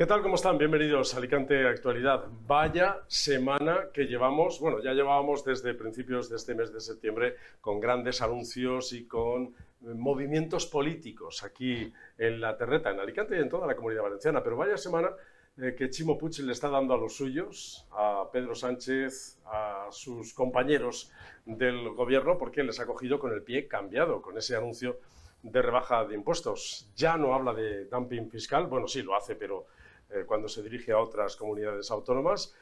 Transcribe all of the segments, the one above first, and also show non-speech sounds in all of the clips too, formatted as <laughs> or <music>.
¿Qué tal? ¿Cómo están? Bienvenidos a Alicante Actualidad. Vaya semana que llevamos, bueno, ya llevábamos desde principios de este mes de septiembre con grandes anuncios y con movimientos políticos aquí en la Terreta, en Alicante y en toda la comunidad valenciana. Pero vaya semana eh, que Chimo Puig le está dando a los suyos, a Pedro Sánchez, a sus compañeros del gobierno, porque les ha cogido con el pie cambiado, con ese anuncio de rebaja de impuestos. Ya no habla de dumping fiscal, bueno, sí lo hace, pero eh, cuando se dirige a otras comunidades autónomas.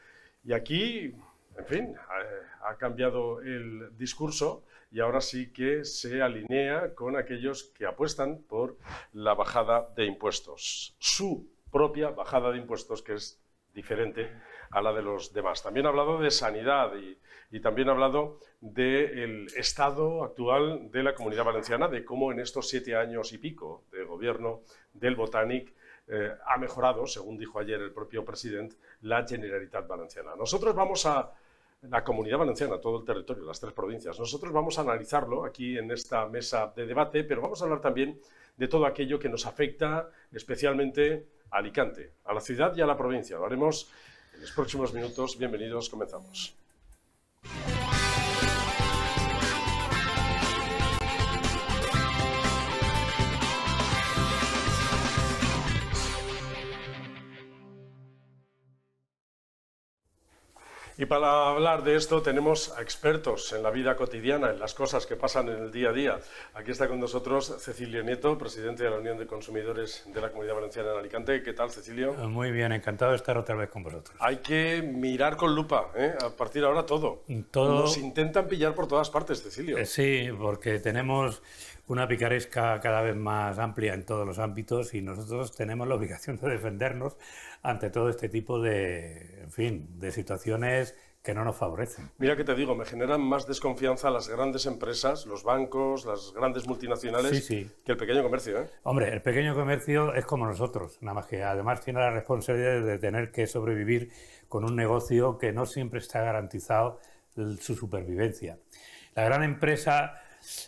Y aquí, en fin, ha, ha cambiado el discurso y ahora sí que se alinea con aquellos que apuestan por la bajada de impuestos. Su propia bajada de impuestos, que es diferente a la de los demás. También ha hablado de sanidad y, y también ha hablado del estado actual de la comunidad valenciana, de cómo en estos siete años y pico de gobierno del Botanic eh, ha mejorado, según dijo ayer el propio presidente, la Generalitat Valenciana. Nosotros vamos a, la comunidad valenciana, todo el territorio, las tres provincias, nosotros vamos a analizarlo aquí en esta mesa de debate, pero vamos a hablar también de todo aquello que nos afecta especialmente a Alicante, a la ciudad y a la provincia. Lo haremos en los próximos minutos. Bienvenidos, comenzamos. Y para hablar de esto tenemos a expertos en la vida cotidiana, en las cosas que pasan en el día a día. Aquí está con nosotros Cecilio Nieto, presidente de la Unión de Consumidores de la Comunidad Valenciana en Alicante. ¿Qué tal, Cecilio? Muy bien, encantado de estar otra vez con vosotros. Hay que mirar con lupa, ¿eh? a partir de ahora todo. todo... Nos intentan pillar por todas partes, Cecilio. Eh, sí, porque tenemos una picaresca cada vez más amplia en todos los ámbitos y nosotros tenemos la obligación de defendernos ante todo este tipo de, en fin, de situaciones que no nos favorecen. Mira que te digo, me generan más desconfianza las grandes empresas, los bancos, las grandes multinacionales, que el pequeño comercio. ¿eh? Hombre, el pequeño comercio es como nosotros, nada más que además tiene la responsabilidad de tener que sobrevivir con un negocio que no siempre está garantizado su supervivencia. La gran empresa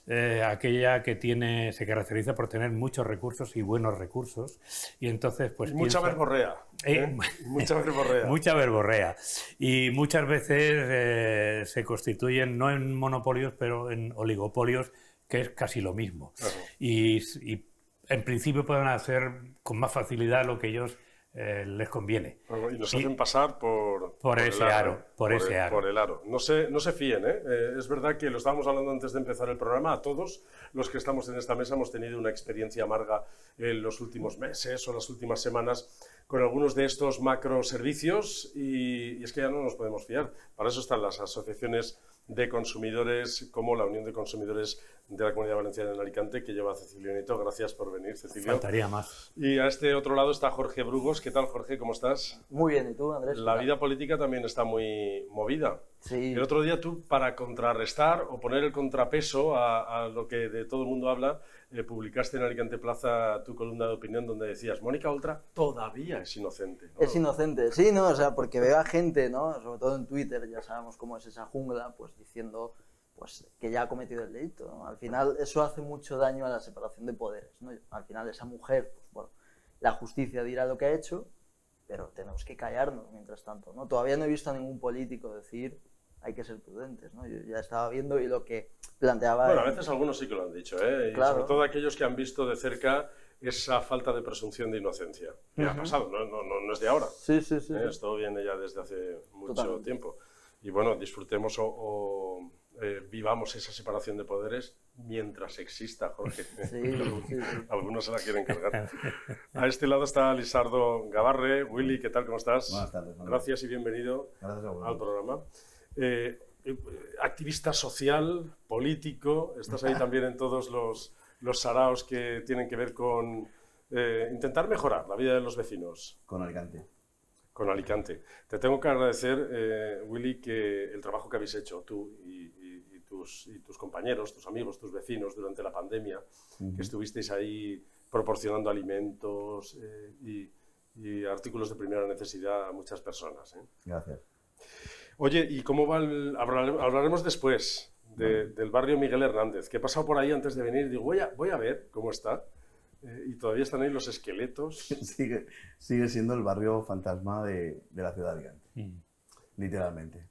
eh, aquella que tiene, se caracteriza por tener muchos recursos y buenos recursos. Y entonces, pues. Mucha verborrea. Eh, ¿eh? <laughs> mucha verborrea. mucha verborrea. Y muchas veces se constituyen no en monopolios, pero en oligopolios, que es casi lo mismo. y, y en principio pueden hacer con más facilidad lo que ellos eh, les conviene. y nos hacen pasar por, por, ese aro, por, ese el, aro. Por el aro. No se, no se fíen, ¿eh? ¿eh? Es verdad que lo estábamos hablando antes de empezar el programa. A todos los que estamos en esta mesa hemos tenido una experiencia amarga en los últimos meses o las últimas semanas con algunos de estos macro servicios y, y es que ya no nos podemos fiar. Para eso están las asociaciones de consumidores como la Unión de Consumidores de la Comunidad Valenciana en Alicante, que lleva a Cecilio Nieto. Gracias por venir, Cecilio. Faltaría más. Y a este otro lado está Jorge Brugos. ¿Qué tal, Jorge? ¿Cómo estás? Muy bien, ¿y tú, Andrés? La vida política también está muy movida. Sí. El otro día tú, para contrarrestar o poner el contrapeso a, a lo que de todo el mundo habla, publicaste en Alicante Plaza tu columna de opinión donde decías, Mónica Oltra todavía es inocente. ¿no? Es inocente, sí, ¿no? O sea, porque veo a gente, ¿no? Sobre todo en Twitter, ya sabemos cómo es esa jungla, pues diciendo pues que ya ha cometido el delito. Al final eso hace mucho daño a la separación de poderes. Al final esa mujer, pues bueno, la justicia dirá lo que ha hecho, pero tenemos que callarnos mientras tanto. ¿no? Todavía no he visto a ningún político decir hay que ser prudentes. ¿no? Yo ya estaba viendo y lo que planteaba... Bueno, a veces algunos sí que lo han dicho, ¿eh? Y Claro. sobre todo aquellos que han visto de cerca esa falta de presunción de inocencia. Que ha Ujú. pasado, no, no, no, no es de ahora. Sí, sí, sí. ¿eh? Esto viene ya desde hace mucho Totalmente. tiempo. Y bueno, disfrutemos o, o, eh, vivamos esa separación de poderes mientras exista, Jorge. <laughs> Sí, sí, sí. Algunos se la quieren cargar. A este lado está Lisardo Gavarre. Willy, ¿qué tal? ¿Cómo estás? Buenas tardes. Gracias y bienvenido Gracias a al programa. Eh, eh, activista social, político, estás ahí también en todos los, los saraos que tienen que ver con eh, intentar mejorar la vida de los vecinos Con Alicante. con Alicante. Te tengo que agradecer, eh, Willy, que el trabajo que habéis hecho tú y, y- y tus, y tus compañeros, tus amigos, tus vecinos durante la pandemia, que estuvisteis ahí proporcionando alimentos eh, y, artículos de primera necesidad a muchas personas. Gracias. Oye, ¿y cómo va el... Hablaremos, después de- del barrio Miguel Hernández, que he pasado por ahí antes de venir y digo, voy a, voy a ver cómo está, Eh, y todavía están ahí los esqueletos. <laughs> sigue, sigue siendo el barrio fantasma de, de la ciudad de Alicante, Mm. literalmente.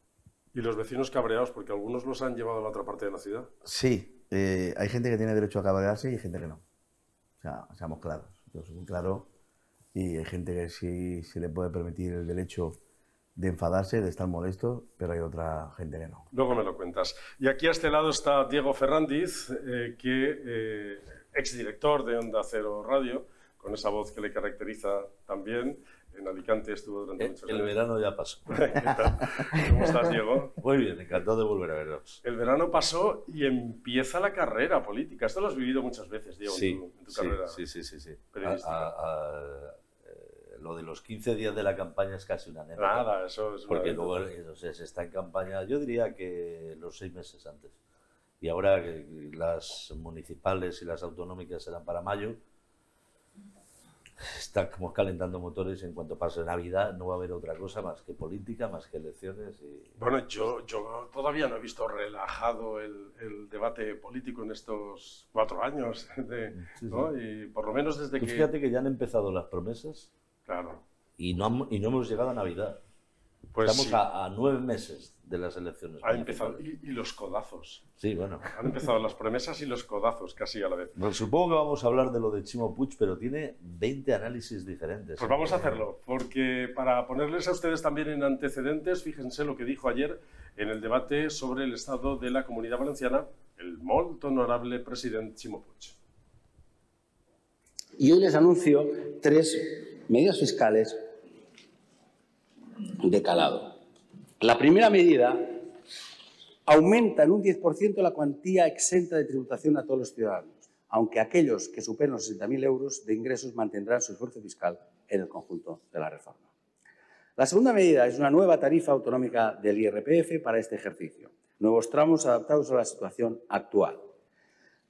Y los vecinos cabreados porque algunos los han llevado a la otra parte de la ciudad. Sí, eh, hay gente que tiene derecho a cabrearse y hay gente que no. O sea, seamos claros. Yo soy muy claro y hay gente que sí se le puede permitir el derecho de enfadarse, de estar molesto, pero hay otra gente que no. Luego me lo cuentas. Y aquí a este lado está Diego Ferrandiz, eh, que eh, exdirector de Onda Cero Radio, con esa voz que le caracteriza también. En Alicante estuvo durante El, muchos el años. verano ya pasó. <laughs> ¿Qué tal? ¿Cómo estás, Diego? Muy bien, encantado de volver a veros. El verano pasó y empieza la carrera política. Esto lo has vivido muchas veces, Diego, Sí, en tu, en tu sí, carrera. sí, sí, sí, sí. periodística. A- a- a- eh, lo de los 15 días de la campaña es casi una anécdota. Nada, eso es Porque luego eh, o sea, se está en campaña, yo diría que los seis meses antes. Y ahora que las municipales y las autonómicas serán para mayo, está como calentando motores. En cuanto pase Navidad, no va a haber otra cosa más que política, más que elecciones. Y... Bueno, yo, yo todavía no he visto relajado el, el debate político en estos cuatro años, <laughs> de- Sí, sí. ¿no? Y por lo menos desde Tú que... fíjate que ya han empezado las promesas Claro. y no, ham- y no hemos llegado a Navidad. Pues Estamos sí, a, a nueve meses de las elecciones. ha empezado. Y, y los codazos. Sí, bueno. Han empezado las promesas y los codazos casi a la vez. Supongo que vamos a hablar de lo de Chimo Puig, pero tiene 20 análisis diferentes. Pues vamos a hacerlo, porque para ponerles a ustedes también en antecedentes, fíjense lo que dijo ayer en el debate sobre el estado de la Comunidad Valenciana el molt honorable presidente Ximo Puig. Y hoy les anuncio tres medidas fiscales de calado. La primera medida aumenta en un 10% la cuantía exenta de tributación a todos los ciudadanos, aunque aquellos que superen los 60.000 euros de ingresos mantendrán su esfuerzo fiscal en el conjunto de la reforma. La segunda medida es una nueva tarifa autonómica del IRPF para este ejercicio, nuevos tramos adaptados a la situación actual.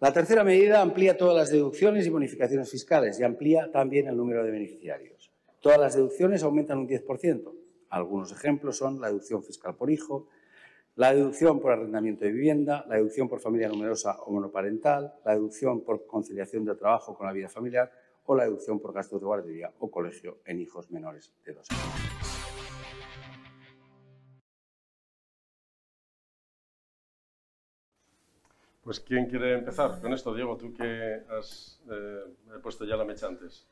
La tercera medida amplía todas las deducciones y bonificaciones fiscales y amplía también el número de beneficiarios. Todas las deducciones aumentan un 10%. Algunos ejemplos son la deducción fiscal por hijo, la deducción por arrendamiento de vivienda, la deducción por familia numerosa o monoparental, la deducción por conciliación de trabajo con la vida familiar o la deducción por gastos de guardería o colegio en hijos menores de dos años. Pues ¿quién quiere empezar con esto, Diego? Tú que has eh, puesto ya la mecha antes.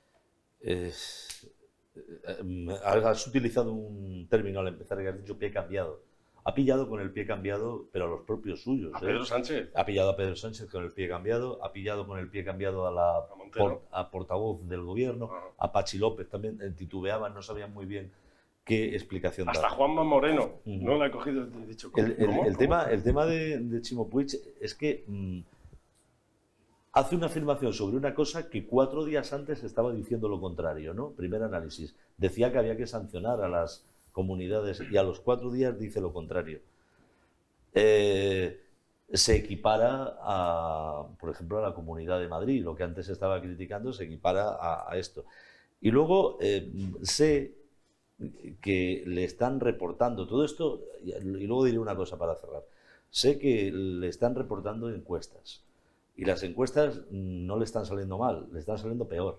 Es- eh, has utilizado un término al empezar que has dicho pie cambiado. Ha pillado con el pie cambiado, pero a los propios suyos. A ¿eh? Pedro Sánchez. Ha pillado a Pedro Sánchez con el pie cambiado, ha pillado con el pie cambiado a la A Montero. por- a portavoz del gobierno, a Pachi López también eh, titubeaban, no sabían muy bien qué explicación Hasta dar. Juanma Moreno. No la he cogido he dicho. El, el- tema, el tema de, de Chimo Puig es que mm, hace una afirmación sobre una cosa que cuatro días antes estaba diciendo lo contrario, ¿no? Primer análisis. Decía que había que sancionar a las comunidades y a los cuatro días dice lo contrario. Eh, se equipara a, por ejemplo, a la Comunidad de Madrid. Lo que antes estaba criticando se equipara a, a esto. Y luego eh, sé que le están reportando todo esto, y luego diré una cosa para cerrar. Sé que le están reportando encuestas y las encuestas no le están saliendo mal, le están saliendo peor.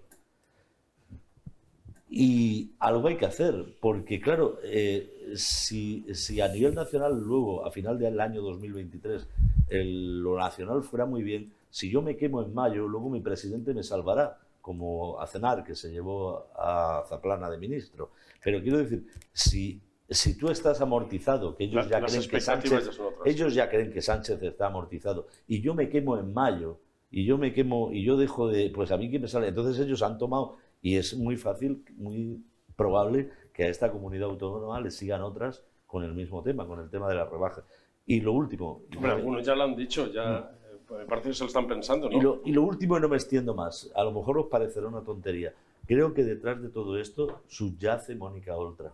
Y algo hay que hacer, porque claro, eh, si, si a nivel nacional luego, a final del año 2023, el- lo nacional fuera muy bien, si yo me quemo en mayo, luego mi presidente me salvará, como Acenar, que se llevó a Zaplana de ministro. Pero quiero decir, si, si tú estás amortizado, que ellos La- ya creen que Sánchez, ellos ya creen que Sánchez está amortizado, y yo me quemo en mayo, y yo me quemo, y yo dejo de, pues a mí que me sale, entonces ellos han tomado, y es muy fácil, muy probable que a esta comunidad autónoma le sigan otras con el mismo tema, con el tema de la rebaja. Y lo último, Hombre, algunos ya lo han dicho, ya eh, me parece que se lo están pensando, ¿no? y lo, y lo último, y no me extiendo más, a lo mejor os parecerá una tontería. Creo que detrás de todo esto subyace Mónica Oltra.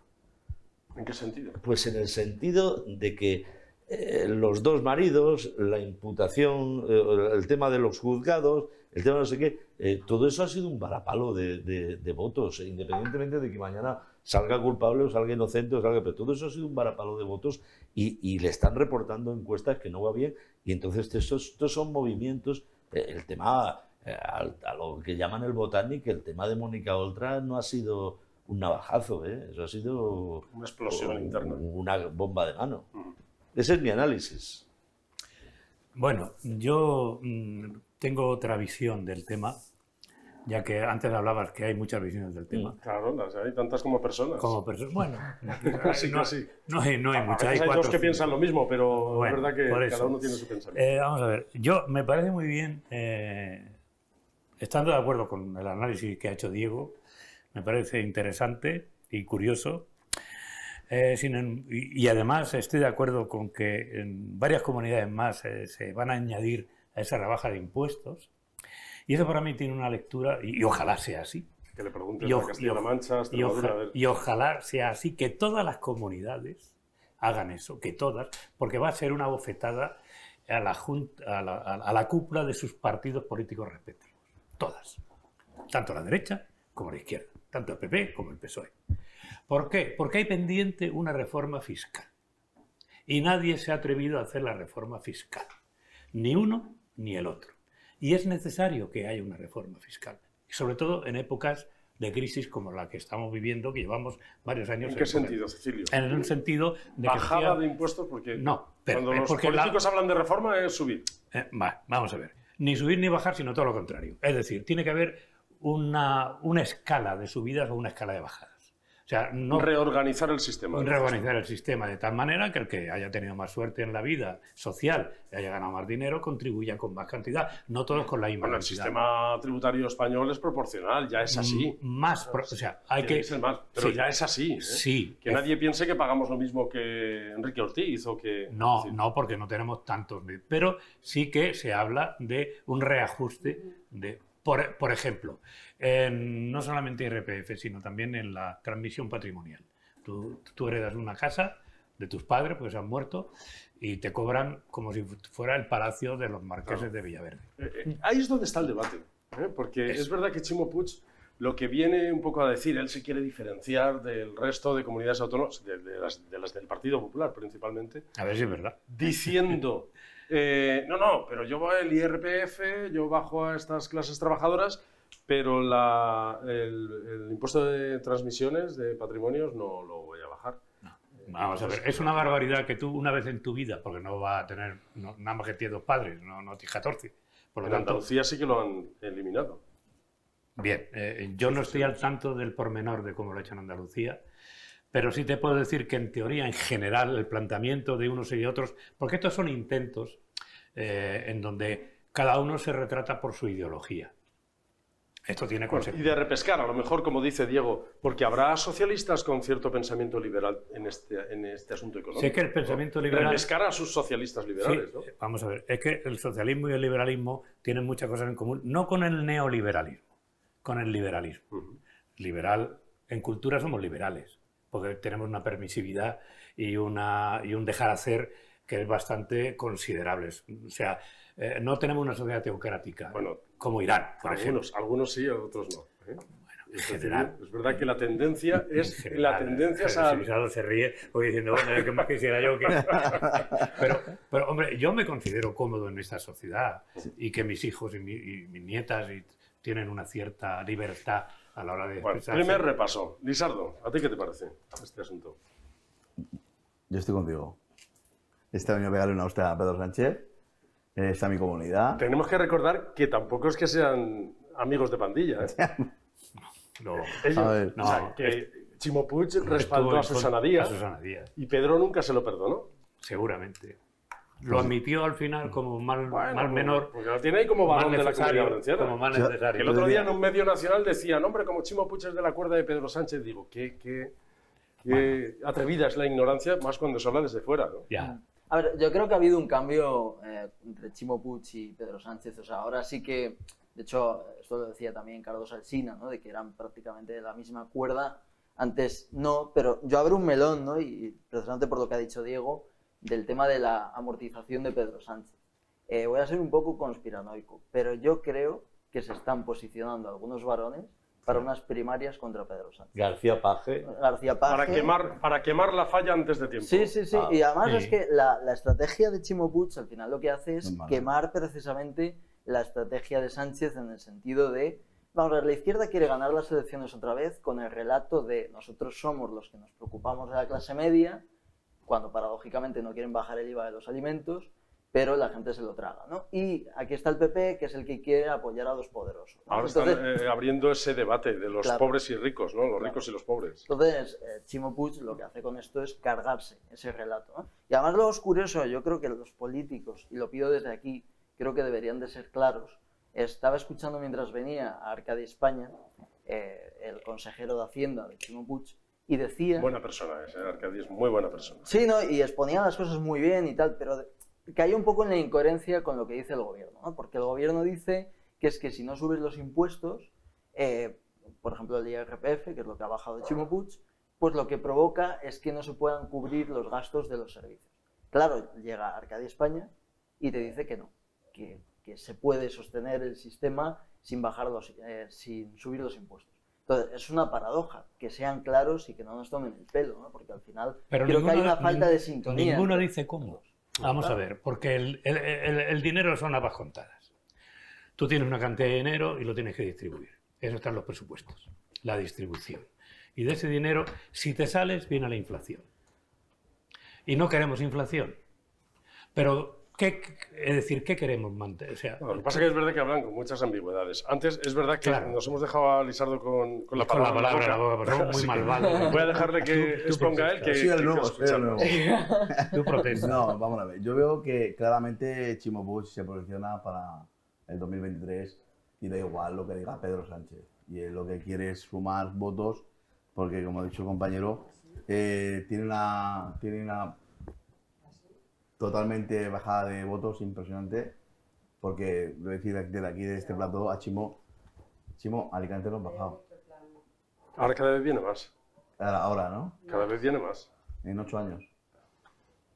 ¿En qué sentido? Pues en el sentido de que eh, los dos maridos, la imputación, eh, el tema de los juzgados, el tema no sé qué, eh, todo eso ha sido un varapalo de, de- de votos, eh, independientemente de que mañana salga culpable o salga inocente o salga, pero todo eso ha sido un varapalo de votos y, y le están reportando encuestas que no va bien y entonces estos, estos son movimientos, eh, el tema eh, al- a, lo que llaman el Botanic, el tema de Mónica Oltra no ha sido un navajazo, ¿eh? eso ha sido Una explosión interna. una bomba de mano. Ese es mi análisis. Bueno, yo mm, tengo otra visión del tema, ya que antes hablabas que hay muchas visiones del tema. Claro, las hay tantas como personas. Como perso- bueno, Casi, <laughs> <laughs> no, casi. no hay, no hay A muchas, hay hay dos que o piensan lo mismo, pero Bueno, es verdad que cada uno tiene su pensamiento. Eh, vamos a ver, yo me parece muy bien, eh, estando de acuerdo con el análisis que ha hecho Diego, me parece interesante y curioso. Eh, sin y, y además estoy de acuerdo con que en varias comunidades más eh, se van a añadir a esa rebaja de impuestos. Y eso para mí tiene una lectura, y, y ojalá sea así. que le preguntes y a Castilla-La Mancha, Y, a oja- y ojalá sea así, que todas las comunidades hagan eso, que todas, porque va a ser una bofetada a la, junta, a la, a- la cúpula de sus partidos políticos respectivos. Todas. Tanto la derecha como la izquierda. Tanto el PP como el PSOE. ¿Por qué? Porque hay pendiente una reforma fiscal. Y nadie se ha atrevido a hacer la reforma fiscal. Ni uno ni el otro. Y es necesario que haya una reforma fiscal. Sobre todo en épocas de crisis como la que estamos viviendo, que llevamos varios años. ¿En qué en- sentido, Cecilio? En un sentido de que... Bajada efectiva- de impuestos porque No, pero cuando los la- políticos hablan de reforma es subir. Eh, va, vamos a ver. Ni subir ni bajar, sino todo lo contrario. Es decir, tiene que haber una, una escala de subidas o una escala de bajadas. O sea, no Reorganizar el sistema. reorganizar el sistema de tal manera que el que haya tenido más suerte en la vida social y haya ganado más dinero contribuya con más cantidad. No todos con la misma Bueno, el sistema tributario español es proporcional, ya es así. Más, o sea, hay que... ser más, pero sí. ya es así. ¿eh? Sí. Que nadie piense que pagamos lo mismo que Enrique Ortiz o que... No, decir, no, porque no tenemos tantos. Pero sí que se habla de un reajuste de, por, por ejemplo, no solamente IRPF, sino también en la transmisión patrimonial. Tú, tú heredas una casa de tus padres, porque se han muerto, y te cobran como si fuera el palacio de los marqueses de Villaverde. Eh, eh, ahí es donde está el debate, ¿eh? porque Eso. es verdad que Chimo Puig lo que viene un poco a decir, él se quiere diferenciar del resto de comunidades autónomas, de, de las, de las del Partido Popular principalmente, A ver si es verdad. diciendo, <laughs> eh, no, no, pero yo voy al IRPF, yo bajo a estas clases trabajadoras, pero la- el, el impuesto de transmisiones de patrimonios no lo voy a bajar. Vamos a ver, es una barbaridad que tú una vez en tu vida, porque no va a tener no- nada más que tienes dos padres, no, no tienes 14. Por lo En tanto, Andalucía sí que lo han eliminado. Bien, eh, yo no estoy al tanto del pormenor de cómo lo ha hecho en Andalucía, pero sí te puedo decir que en teoría, en general, el planteamiento de unos y de otros, porque estos son intentos eh, en donde cada uno se retrata por su ideología. Esto tiene Y consecuencias. de repescar, a lo mejor, como dice Diego, porque habrá socialistas con cierto pensamiento liberal en este, en este asunto económico. Sé que el pensamiento liberal... Repescar a sus socialistas liberales, Sí, ¿no? Vamos a ver, es que el socialismo y el liberalismo tienen muchas cosas en común, no con el neoliberalismo, con el liberalismo. Liberal, en cultura somos liberales, porque tenemos una permisividad y, una, y un dejar hacer que es bastante considerable. O sea, eh, no tenemos una sociedad teocrática Bueno, como Irán, por ejemplo. algunos, algunos sí, otros no. ¿eh? en Es general. Es verdad que la tendencia En es general, la tendencia es a... se ríe porque diciendo, bueno, ¿qué más quisiera yo que...? <laughs> Pero, pero, hombre, yo me considero cómodo en esta sociedad y que mis hijos y, mi- y mis nietas y- tienen una cierta libertad a la hora de Bueno, primer repaso. Lisardo, ¿a ti qué te parece este asunto? Yo estoy contigo. Este año pegarle una hostia a Pedro Sánchez. eh, Está mi comunidad. Tenemos que recordar que tampoco es que sean amigos de pandilla. ¿eh? <laughs> No, Ellos- A ver. o sea, que Chimo Puig respaldó a Susana Díaz A Susana Díaz, y Pedro nunca se lo perdonó. seguramente. Lo admitió al final como mal, Bueno, mal menor, Porque lo tiene ahí como balón de la comunidad valenciana. como mal necesario. El otro día en un medio nacional decían, hombre, como Chimo Puig es de la cuerda de Pedro Sánchez, digo, qué, qué, qué atrevida es la ignorancia, más cuando se habla desde fuera, ¿no? Ya. A ver, yo creo que ha habido un cambio eh, entre Chimo Puig y Pedro Sánchez. O sea, ahora sí que, de hecho, esto lo decía también Carlos Alsina, ¿no? De que eran prácticamente de la misma cuerda. Antes no, pero yo abro un melón, ¿no? Y precisamente por lo que ha dicho Diego, del tema de la amortización de Pedro Sánchez. Eh, voy a ser un poco conspiranoico, pero yo creo que se están posicionando algunos varones para unas primarias contra Pedro Sánchez. García Paje. García Paje. Para quemar, para quemar la falla antes de tiempo. Sí, sí, sí. Ah, y además sí. es que la, la estrategia de Chimo Puig al final lo que hace es quemar precisamente la estrategia de Sánchez en el sentido de, vamos a ver, la izquierda quiere ganar las elecciones otra vez con el relato de nosotros somos los que nos preocupamos de la clase media, cuando paradójicamente no quieren bajar el IVA de los alimentos, pero la gente se lo traga, ¿no? Y aquí está el PP, que es el que quiere apoyar a los poderosos. ¿no? Ahora Entonces- están eh, abriendo ese debate de los Claro. pobres y ricos, ¿no? Los Claro. ricos y los pobres. Entonces, eh, Chimo Puig lo que hace con esto es cargarse ese relato. ¿no? Y además lo curioso, yo creo que los políticos, y lo pido desde aquí, creo que deberían de ser claros. Estaba escuchando mientras venía a Arcadia España eh, el consejero de Hacienda de Chimo Puig y decía... Buena persona es, ¿eh? Arcadi es muy buena persona. Sí, ¿no? y exponía las cosas muy bien y tal, pero caía un poco en la incoherencia con lo que dice el gobierno, ¿no? porque el gobierno dice que es que si no subes los impuestos, eh, por ejemplo el IRPF, que es lo que ha bajado Chimo Puig, pues lo que provoca es que no se puedan cubrir los gastos de los servicios. Claro, llega Arcadia España y te dice que no, que, que se puede sostener el sistema sin, bajar los, eh, sin subir los impuestos. Entonces, es una paradoja, que sean claros y que no nos tomen el pelo, ¿no? porque al final Pero creo que hay una falta de sintonía. Ninguno dice cómo. Vamos a ver, porque el, el- el- el dinero son habas contadas. Tú tienes una cantidad de dinero y lo tienes que distribuir. Eso está en los presupuestos, la distribución. Y de ese dinero, si te sales, viene la inflación. Y no queremos inflación. Pero, ¿qué, es decir, ¿qué queremos mantener? O sea, No, lo que pasa es que es verdad que hablan con muchas ambigüedades. Antes es verdad que Claro. nos hemos dejado a Lisardo con, con la Con la palabra, palabra la boca, pero somos muy Así que malvados. Voy a dejarle que Tú- tú exponga él, que, Soy el nuevo, soy el nuevo. tú protestas. No, vamos a ver. Yo veo que claramente Chimo Puig se posiciona para el 2023 y da igual lo que diga Pedro Sánchez. Y él lo que quiere es sumar votos porque, como ha dicho el compañero, eh, tiene, una, tiene una totalmente bajada de votos impresionante porque, lo decir desde aquí, de este plato, a Chimo, Chimo, Alicante lo han bajado. Ahora cada vez viene más. Ahora, ahora, ¿no? Cada vez viene más. en ocho años.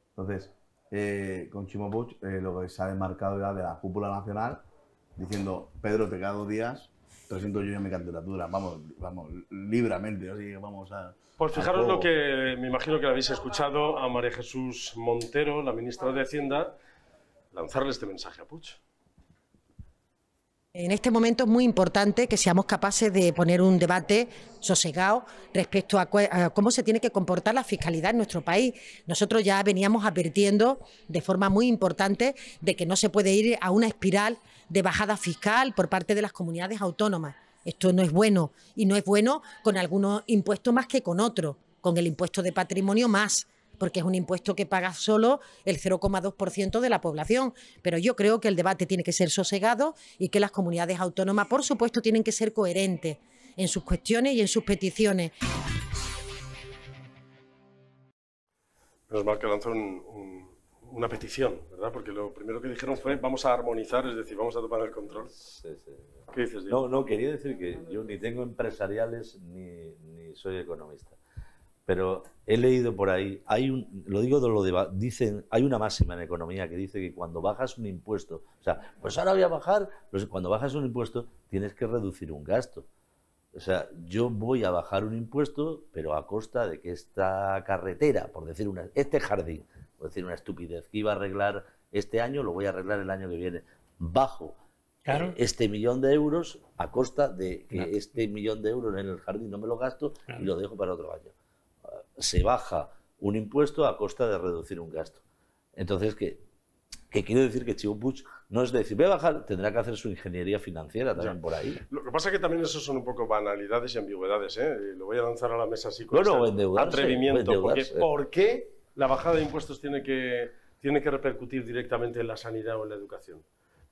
Entonces, eh, con Chimo Puig, eh, lo que se ha desmarcado ya de la cúpula nacional, diciendo, Pedro, te quedan dos días, presento yo ya mi candidatura, vamos, vamos, libremente, así que vamos a... Pues fijaros lo juego". que me imagino que habéis escuchado a María Jesús Montero, la ministra de Hacienda, lanzarle este mensaje a Puig. En este momento es muy importante que seamos capaces de poner un debate sosegado respecto a, a cómo se tiene que comportar la fiscalidad en nuestro país. Nosotros ya veníamos advirtiendo de forma muy importante de que no se puede ir a una espiral de bajada fiscal por parte de las comunidades autónomas. Esto no es bueno y no es bueno con algunos impuestos más que con otros, con el impuesto de patrimonio más porque es un impuesto que paga solo el 0,2% de la población. Pero yo creo que el debate tiene que ser sosegado y que las comunidades autónomas, por supuesto, tienen que ser coherentes en sus cuestiones y en sus peticiones. Menos mal que lanzó un- un- una petición, ¿verdad? Porque lo primero que dijeron fue vamos a armonizar, es decir, vamos a tomar el control. Sí, sí. ¿Qué dices, Diego? No, no, quería decir que yo ni tengo empresariales ni, ni soy economista. Pero he leído por ahí, hay un, lo digo de lo de, dicen, hay una máxima en economía que dice que cuando bajas un impuesto, o sea, pues ahora voy a bajar, pues cuando bajas un impuesto tienes que reducir un gasto. O sea, yo voy a bajar un impuesto, pero a costa de que esta carretera, por decir una, este jardín, por decir una estupidez, que iba a arreglar este año, lo voy a arreglar el año que viene. Bajo Claro. eh, este millón de euros a costa de que Claro. este millón de euros en el jardín no me lo gasto Claro. y lo dejo para otro año. Ah, Se baja un impuesto a costa de reducir un gasto. Entonces, que, que quiero decir que Chivo Puig no es decir, voy a bajar, tendrá que hacer su ingeniería financiera también Ya. por ahí. Lo que pasa es que también eso son un poco banalidades y ambigüedades, ¿eh? Lo voy a lanzar a la mesa así con Bueno, o este atrevimiento. o Porque. ¿Por qué la bajada de impuestos tiene que, tiene que repercutir directamente en la sanidad o en la educación?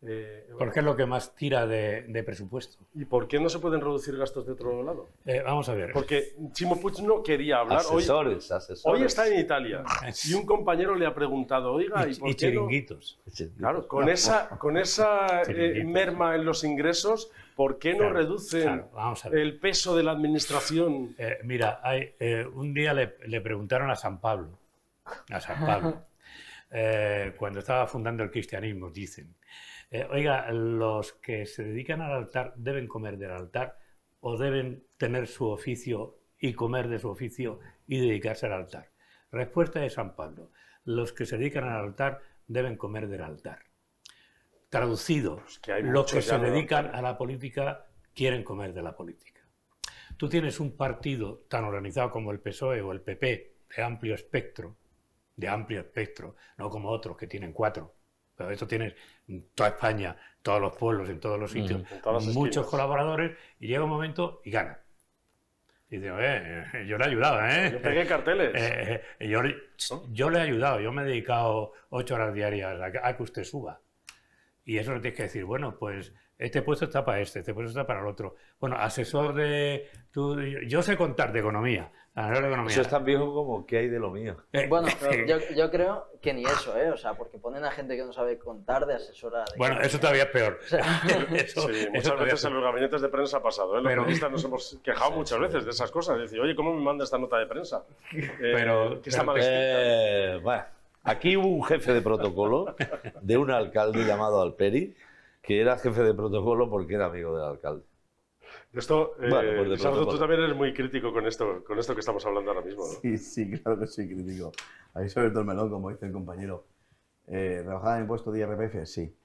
Eh, Porque es lo que más tira de, de presupuesto. ¿Y por qué no se pueden reducir gastos de otro lado? Eh, vamos a ver. Porque Chimo Puig no quería hablar. Hoy, Asesores, asesores. hoy está en Italia y un compañero le ha preguntado, oiga, ¿y, y, por y qué no? chiringuitos. Claro, con esa, con esa eh, merma en los ingresos, ¿por qué no Claro, reducen claro, el peso de la administración? Eh, mira, hay, eh, un día le, le preguntaron a San Pablo, a San Pablo, <laughs> eh, cuando estaba fundando el cristianismo, dicen, eh, oiga, los que se dedican al altar deben comer del altar o deben tener su oficio y comer de su oficio y dedicarse al altar. Respuesta de San Pablo, los que se dedican al altar deben comer del altar. Traducido, Pues que los que se dedican a la política quieren comer de la política. Tú tienes un partido tan organizado como el PSOE o el PP, de amplio espectro, de amplio espectro, no como otros que tienen cuatro. Pero esto tienes en toda España, todos los pueblos, en todos los sitios, muchos esquinas. colaboradores, y llega un momento y gana. Y digo, eh, yo le he ayudado, ¿eh? Yo pegué carteles. Eh, eh, yo, yo le he ayudado, yo me he dedicado ocho horas diarias a que usted suba. Y eso le tienes que decir, bueno, pues este puesto está para este, este puesto está para el otro. Bueno, asesor de... tú- yo sé contar de economía, asesor de economía. Eso es tan viejo como que hay de lo mío. Eh, Bueno, <laughs> pero yo, yo creo que ni eso, ¿eh? O sea, porque ponen a gente que no sabe contar de asesora. De bueno, eso todavía es peor. <laughs> <laughs> Eso- Sí, eso muchas veces es en los gabinetes de prensa ha pasado. ¿eh? Los Pero- periodistas nos hemos quejado muchas veces de esas cosas. Decir, oye, ¿cómo me manda esta nota de prensa? Eh, Pero- que está pero- mal escrita. Eh, bueno, aquí hubo un jefe de protocolo de un alcalde llamado Alperi, que era jefe de protocolo porque era amigo del alcalde. De esto, eh, Bueno, pues de Lizardo, tú también eres muy crítico con esto, con esto que estamos hablando ahora mismo. ¿no? Sí, sí, claro que soy crítico. Ahí sobre todo el melón, como dice el compañero. Eh, ¿Rebajada de impuesto de IRPF? Sí.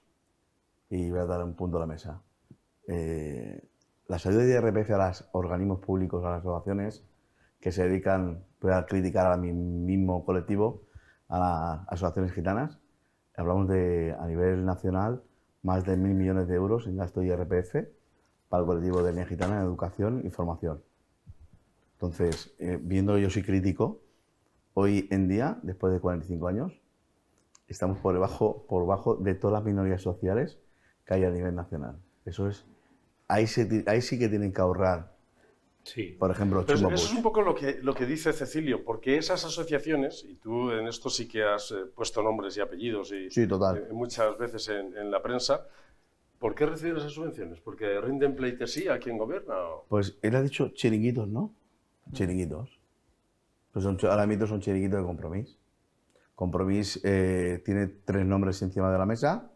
Y voy a dar un punto a la mesa. Eh, la salida de IRPF a los organismos públicos, a las asociaciones que se dedican, a criticar a mi mismo colectivo, a las asociaciones gitanas. Hablamos de, a nivel nacional, más de mil millones de euros en gasto IRPF para el colectivo de línea gitana en educación y formación. Entonces, eh, viendo yo soy crítico, hoy en día, después de 45 años, estamos por debajo, por debajo de todas las minorías sociales que hay a nivel nacional. Eso es, ahí, se ahí sí que tienen que ahorrar, Sí. por ejemplo, Pero eso, es un poco lo que, lo que dice Cecilio, porque esas asociaciones, y tú en esto sí que has eh, puesto nombres y apellidos y Sí, total. eh, muchas veces en, en la prensa, ¿por qué reciben esas subvenciones? ¿Porque rinden pleitesía a quien gobierna? o- Pues él ha dicho chiringuitos, ¿no? Chiringuitos. Pues son, ahora mismo son chiringuitos de compromiso. Compromís eh, tiene tres nombres encima de la mesa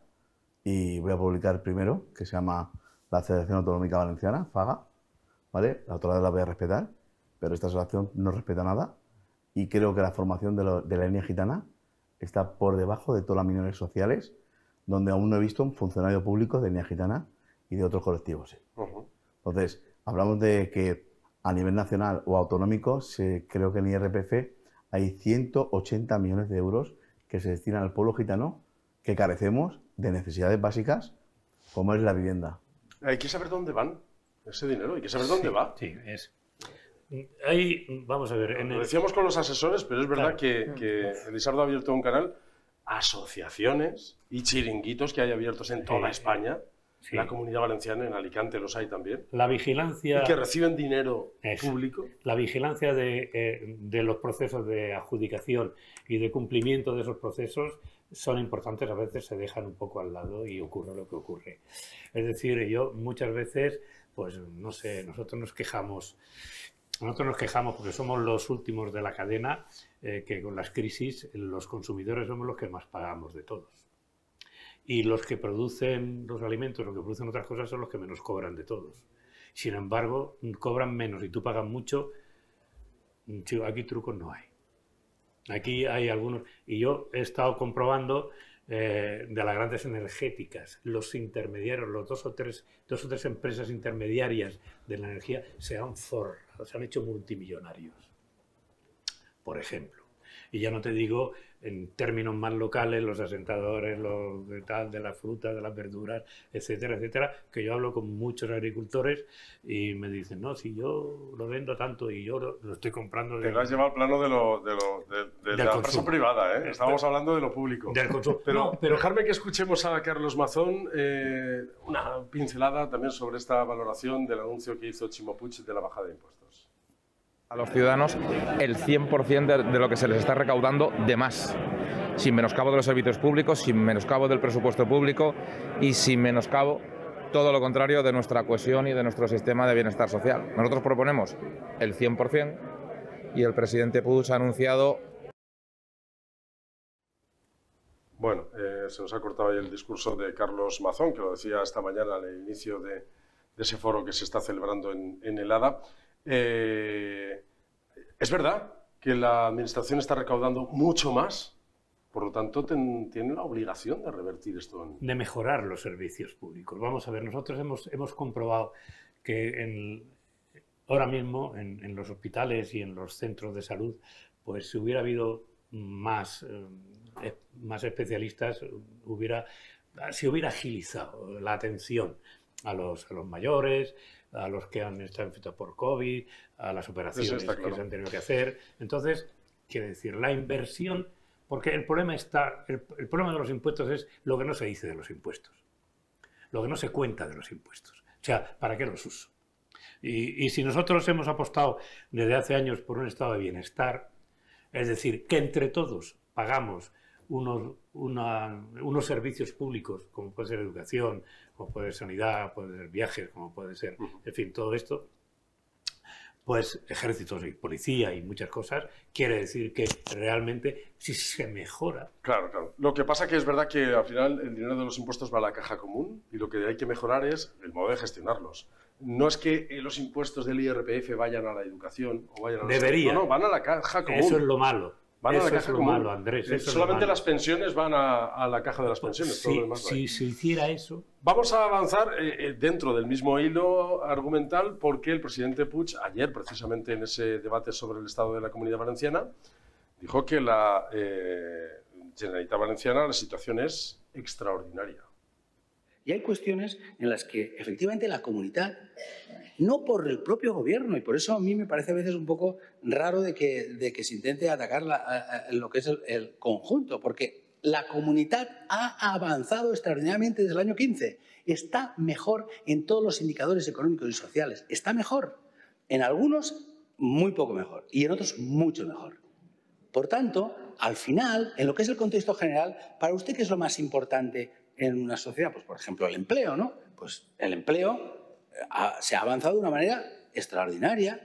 y voy a publicar el primero, que se llama la Federación Autonómica Valenciana, FAGA. ¿Vale? La otra la voy a respetar, pero esta asociación no respeta nada y creo que la formación de, lo- de la línea gitana está por debajo de todas las minorías sociales, donde aún no he visto un funcionario público de línea gitana y de otros colectivos. sí. Ujú. Entonces, hablamos de que a nivel nacional o autonómico, se, creo que en IRPF hay 180 millones de euros que se destinan al pueblo gitano que carecemos de necesidades básicas como es la vivienda. Hay que saber dónde van ese dinero, hay que saber dónde va. Sí, es. Ahí, vamos a ver, en Lo el- decíamos con los asesores, pero es verdad Claro. que, que Elisardo ha abierto un canal, asociaciones y chiringuitos que hay abiertos en toda Sí. España. Sí. La comunidad valenciana, en Alicante los hay también. la vigilancia... Y que reciben dinero Eso. público. la vigilancia de, eh, de los procesos de adjudicación y de cumplimiento de esos procesos son importantes, a veces se dejan un poco al lado y ocurre lo que ocurre. Es decir, yo muchas veces, pues no sé, nosotros nos quejamos, nosotros nos quejamos porque somos los últimos de la cadena, eh, que con las crisis los consumidores somos los que más pagamos de todos. Y los que producen los alimentos, los que producen otras cosas, son los que menos cobran de todos. Sin embargo, cobran menos y tú pagas mucho. Chico, aquí trucos no hay. Aquí hay algunos. Y yo he estado comprobando eh, de las grandes energéticas, los intermediarios, los dos o tres, dos o tres empresas intermediarias de la energía se han forrado, se han hecho multimillonarios. Por ejemplo. Y ya no te digo en términos más locales, los asentadores, los de tal, de las frutas, de las verduras, etcétera, etcétera, que yo hablo con muchos agricultores y me dicen, no, si yo lo vendo tanto y yo lo, lo estoy comprando Te lo has llevado al plano de, lo, de, lo- de- la consumo. empresa privada, ¿eh? Estábamos hablando de lo público. del consumo. <laughs> Pero, No, pero dejarme que escuchemos a Carlos Mazón eh, una pincelada también sobre esta valoración del anuncio que hizo Chimo Puig de la bajada de impuestos. A los ciudadanos el 100% de, lo que se les está recaudando de más, sin menoscabo de los servicios públicos, sin menoscabo del presupuesto público y sin menoscabo todo lo contrario de nuestra cohesión y de nuestro sistema de bienestar social. Nosotros proponemos el 100% y el presidente Puig ha anunciado Bueno, eh, se nos ha cortado ahí el discurso de Carlos Mazón, que lo decía esta mañana al inicio de, de ese foro que se está celebrando en, en el ADA. Eh, es verdad que la Administración está recaudando mucho más Por lo tanto, tiene la obligación de revertir esto. De mejorar los servicios públicos. Vamos a ver, nosotros hemos, hemos comprobado que en- ahora mismo en, los hospitales y en los centros de salud, pues si hubiera habido más, eh, más especialistas, hubiera, se hubiera agilizado la atención a los, a los mayores, a los que han estado infectados por COVID, a las operaciones que se han tenido que hacer. Entonces, quiere decir, la inversión, porque el problema está, el, el problema de los impuestos es lo que no se dice de los impuestos, lo que no se cuenta de los impuestos. O sea, ¿para qué los uso? Y, y si nosotros hemos apostado desde hace años por un estado de bienestar, es decir, que entre todos pagamos unos, una- unos servicios públicos, como puede ser educación, como puede ser sanidad, puede ser viajes, como puede ser, en fin, todo esto, pues ejércitos y policía y muchas cosas, quiere decir que realmente si se mejora, Claro, claro. Lo que pasa que es verdad que al final el dinero de los impuestos va a la caja común y lo que hay que mejorar es el modo de gestionarlos. No es que eh, los impuestos del IRPF vayan a la educación o vayan a la Debería. No, no, van a la caja común. eso es lo malo. Van a la caja es lo común. malo, Andrés. Eh, eso es lo solamente malo. las pensiones van a, a la caja de las pensiones. todo Si, se hiciera eso, Vamos a avanzar eh, eh, dentro del mismo hilo argumental porque el presidente Puig, ayer precisamente en ese debate sobre el estado de la comunidad valenciana, dijo que la eh, Generalitat Valenciana la situación es extraordinaria. Y hay cuestiones en las que efectivamente la comunidad, no por el propio gobierno, y por eso a mí me parece a veces un poco raro de que, se intente atacar lo que es el, el conjunto, porque la comunidad ha avanzado extraordinariamente desde el año 15. Está mejor en todos los indicadores económicos y sociales. Está mejor. En algunos, muy poco mejor. Y en otros, mucho mejor. Por tanto, al final, en lo que es el contexto general, para usted, ¿qué es lo más importante en una sociedad? Pues, por ejemplo, el empleo, ¿no? Pues el empleo se ha avanzado de una manera extraordinaria.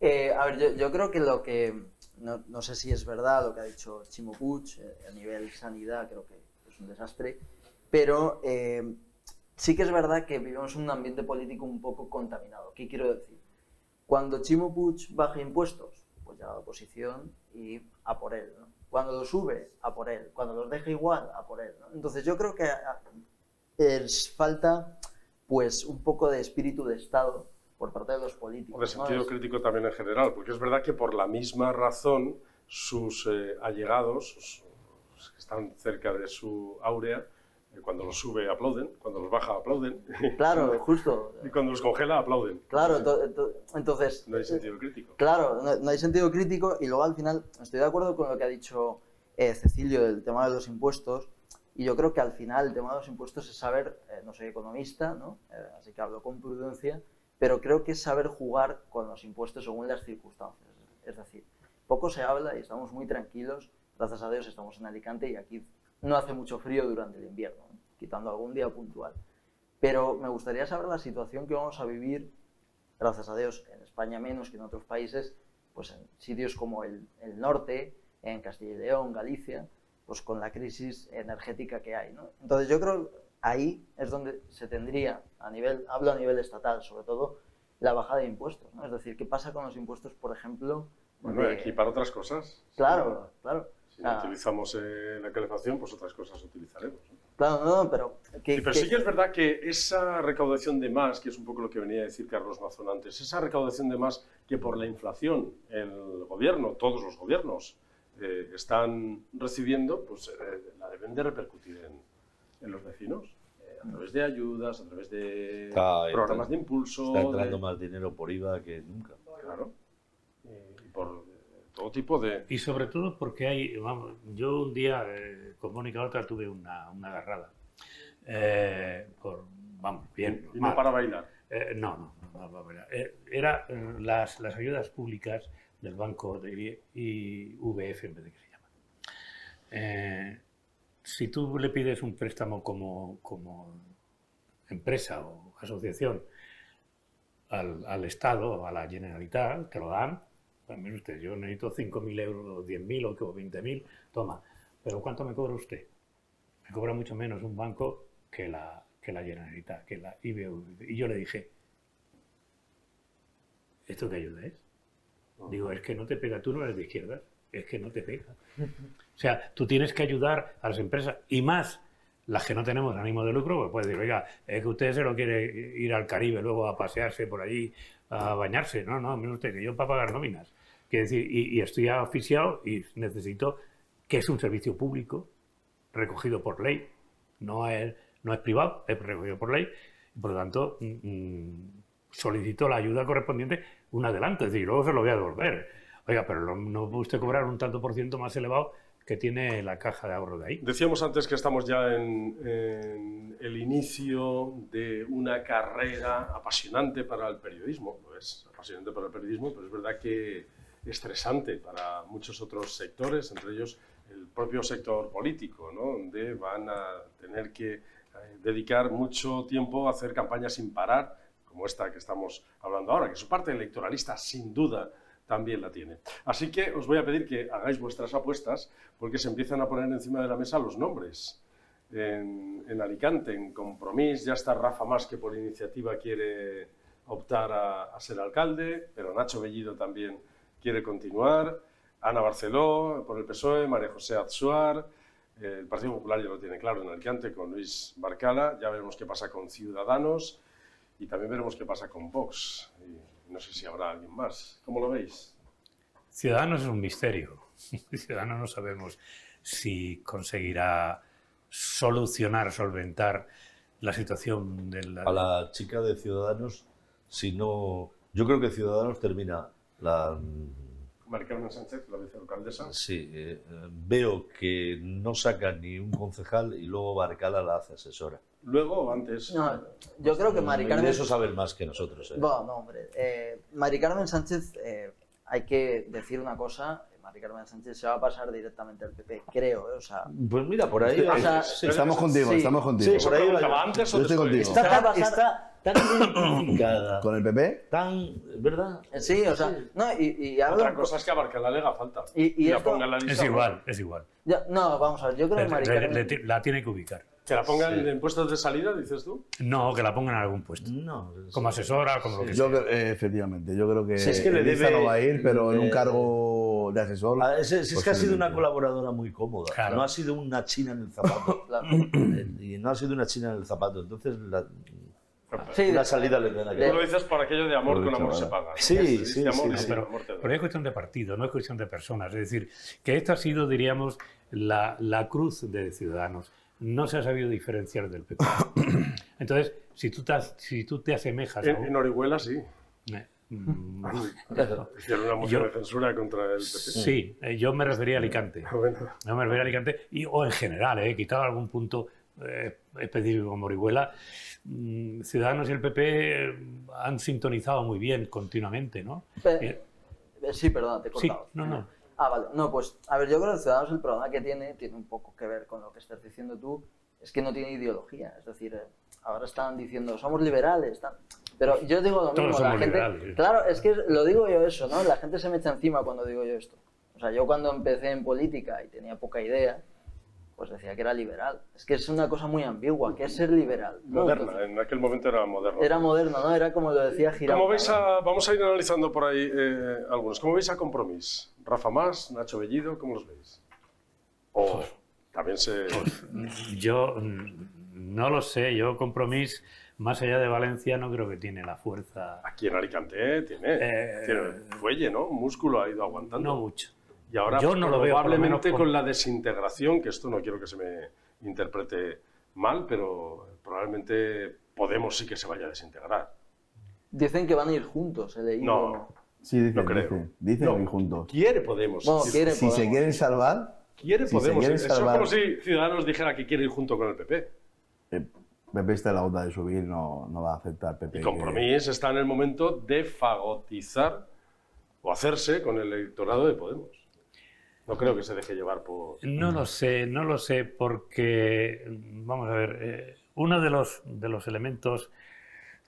Eh, a ver, yo, creo que lo que. No, sé si es verdad lo que ha dicho Chimo Puig, eh, a nivel sanidad creo que es un desastre, pero eh, sí que es verdad que vivimos un ambiente político un poco contaminado. ¿Qué quiero decir? Cuando Chimo Puig baja impuestos, pues ya la oposición y a por él. ¿no? Cuando los sube, a por él. Cuando los deja igual, a por él. ¿no? Entonces yo creo que ah, es falta pues un poco de espíritu de Estado por parte de los políticos. O de sentido crítico también en general, porque es verdad que por la misma razón sus eh, allegados, que están cerca de su áurea, cuando los sube aplauden, cuando los baja aplauden, Claro, <laughs> justo. y cuando los congela aplauden. Claro, ento- ento- entonces, No hay sentido crítico. claro, no, no hay sentido crítico y luego al final estoy de acuerdo con lo que ha dicho eh, Cecilio del tema de los impuestos y yo creo que al final el tema de los impuestos es saber, eh, no soy economista, ¿no? Eh, así que hablo con prudencia, pero creo que es saber jugar con los impuestos según las circunstancias. Es decir, poco se habla y estamos muy tranquilos, gracias a Dios estamos en Alicante y aquí no hace mucho frío durante el invierno, ¿no? quitando algún día puntual. Pero me gustaría saber la situación que vamos a vivir, gracias a Dios, en España menos que en otros países, pues en sitios como el, el norte, en Castilla y León, Galicia, pues con la crisis energética que hay. ¿no? Entonces yo creo que ahí es donde se tendría, a nivel, hablo a nivel estatal sobre todo, la bajada de impuestos. ¿no? Es decir, ¿qué pasa con los impuestos, por ejemplo? Bueno, de- aquí para otras cosas. Claro, claro. Si Ah. no utilizamos eh, la calefacción, pues otras cosas utilizaremos. ¿no? Claro, no, no, pero... que- Sí, pero que- sí que es verdad que esa recaudación de más, que es un poco lo que venía a decir Carlos Mazón antes, esa recaudación de más que por la inflación el gobierno, todos los gobiernos, eh, están recibiendo, pues eh, la deben de repercutir en, en los vecinos. eh, a través de ayudas, a través de Está programas entrando- de impulso. Está entrando de- más dinero por IVA que nunca. Claro. Y, por todo tipo de... Y sobre todo porque hay, vamos, yo un día eh, con Mónica Oltra tuve una, una agarrada. Eh, por, vamos, bien. Y no para bailar. Eh, no, no, no, no, no, eh, era eh, las, las ayudas públicas del banco de IVF en vez de que se llama. Eh, si tú le pides un préstamo como, como empresa o asociación al, al Estado o a la Generalitat, te lo dan. Pues, mire usted, yo necesito 5.000 euros, 10.000 o 20.000, toma. Pero ¿cuánto me cobra usted? Me cobra mucho menos un banco que la, que la Generalitat, que la IBV. Y yo le dije, ¿esto qué ayuda es? Digo, es que no te pega, tú no eres de izquierda, es que no te pega. O sea, tú tienes que ayudar a las empresas y más las que no tenemos ánimo de lucro, pues puedes decir, oiga, es que usted se lo quiere ir al Caribe luego a pasearse por allí, a bañarse. No, no, mire usted, que yo para pagar nóminas. Quiere decir, y, y estoy oficiado y necesito que es un servicio público recogido por ley, no es, no es privado, es recogido por ley, por lo tanto mm, mm, solicito la ayuda correspondiente un adelanto, es decir, luego se lo voy a devolver. Oiga, pero no, no puede usted cobrar un tanto por ciento más elevado que tiene la caja de ahorro de ahí. Decíamos antes que estamos ya en, en el inicio de una carrera apasionante para el periodismo. Lo es apasionante para el periodismo, pero es verdad que estresante para muchos otros sectores, entre ellos el propio sector político, ¿no? donde van a tener que eh, dedicar mucho tiempo a hacer campañas sin parar, como esta que estamos hablando ahora, que su parte electoralista sin duda también la tiene. Así que os voy a pedir que hagáis vuestras apuestas porque se empiezan a poner encima de la mesa los nombres. En, en Alicante, en Compromís, ya está Rafa Más que por iniciativa quiere optar a, a, ser alcalde, pero Nacho Bellido también quiere continuar, Ana Barceló por el PSOE, María José Azuar, eh, el Partido Popular ya lo tiene claro en Alicante con Luis Barcala, ya veremos qué pasa con Ciudadanos y también veremos qué pasa con Vox. Y no sé si habrá alguien más. ¿Cómo lo veis? Ciudadanos es un misterio. <laughs> Ciudadanos no sabemos si conseguirá solucionar, solventar la situación de la... A la chica de Ciudadanos, si no... Yo creo que Ciudadanos termina la... Maricarmen Sánchez, la vicealcaldesa. Sí, eh, veo que no saca ni un concejal y luego Barcala la hace asesora. ¿Luego o antes? No, yo creo que Mari Y Carmen... de eso saben más que nosotros. ¿eh? Bueno, no, hombre. Eh, Mari Carmen Sánchez, eh, hay que decir una cosa. Mari Carmen Sánchez se va a pasar directamente al PP, creo. ¿eh? O sea, Pues mira, por ahí... O sea, sí, Estamos contigo, sí. estamos contigo. Sí, por ahí ¿Preguntaba va- antes o Yo estoy contigo. Está, tan, está tan identificada, ¿Con el PP? tan... ¿Verdad? eh, sí, o sea, no, y, y hablo- Otra cosa es que a Barcala le haga falta. Y- y la esto- ponga en la lista. Es igual, es igual. ya- no, vamos a ver, yo creo que Mari Carmen... le la tiene que ubicar. ¿Que la pongan en puestos de salida, dices tú? No, que la pongan en algún puesto. No. Como asesora, como lo que Yo, sea. creo- eh, efectivamente, yo creo que, Si es que le debe- no va a ir, pero en un eh, de asesor. Ah, es, es- es que ha sido una colaboradora muy cómoda. Claro. No ha sido una china en el zapato. <coughs> Claro. Eh, y no ha sido una china en el zapato. Entonces, la, Sí, una salida le que Tú lo dices por aquello de amor con dicho, amor vale. se paga. Sí, sí, amor sí, sí. amor te duele. Pero es cuestión de partido, no es cuestión de personas. Es decir, que esto ha sido, diríamos, la, la cruz de Ciudadanos. No se ha sabido diferenciar del PP. <coughs> Entonces, si tú te, si tú te asemejas a En, un- en Orihuela sí. Eh, mm, Hicieron una moción Yo- de censura contra el PP. Sí, eh, yo me refería a Alicante. <laughs> Bueno, No me refería a Alicante, y, o en general, he quitado algún punto eh, específico como Orihuela. Mm, Ciudadanos y el PP eh, han sintonizado muy bien continuamente, ¿no? Pe- Eh, eh, sí, perdona, te he sí, cortado. no, no. Ah, vale. No, pues, a ver, yo creo que Ciudadanos el problema que tiene, tiene un poco que ver con lo que estás diciendo tú, es que no tiene ideología. Es decir, eh, ahora están diciendo, somos liberales, están... Pero yo digo lo Todos mismo, la gente... liberales. Claro, es que lo digo yo eso, ¿no? La gente se me echa encima cuando digo yo esto. O sea, yo cuando empecé en política y tenía poca idea, pues decía que era liberal. Es que es una cosa muy ambigua, ¿qué es ser liberal? ¿no? moderna, Entonces, en aquel momento era moderno. era moderno, ¿no? Era como lo decía Girauta. ¿Cómo veis ¿no? a, vamos a ir analizando por ahí eh, algunos. ¿Cómo veis a Compromís? Rafa Más, Nacho Bellido, ¿cómo los veis? O también se... Yo mm, no lo sé, yo compromiso más allá de Valencia no creo que tiene la fuerza, Aquí en Alicante eh, tiene, Eh, tiene fuelle, ¿no? Músculo ha ido aguantando. no mucho. Y ahora Yo no lo veo, probablemente con- con la desintegración, que esto no quiero que se me interprete mal, pero probablemente Podemos sí que se vaya a desintegrar. Dicen que van a ir juntos, he leído. No. Sí, dicen, No creo. dicen, dicen No. que juntos. Quiere Podemos. Bueno, Si- quiere Si se quieren salvar, quiere si se Podemos. quiere Eso es salvar- como si Ciudadanos dijera que quiere ir junto con el PP. Eh, PP está en la onda de subir, no, no va a aceptar PP. Y que- Compromís está en el momento de fagotizar o hacerse con el electorado de Podemos. No creo que se deje llevar por... No lo sé, no lo sé, porque, vamos a ver, eh, uno de los, de los elementos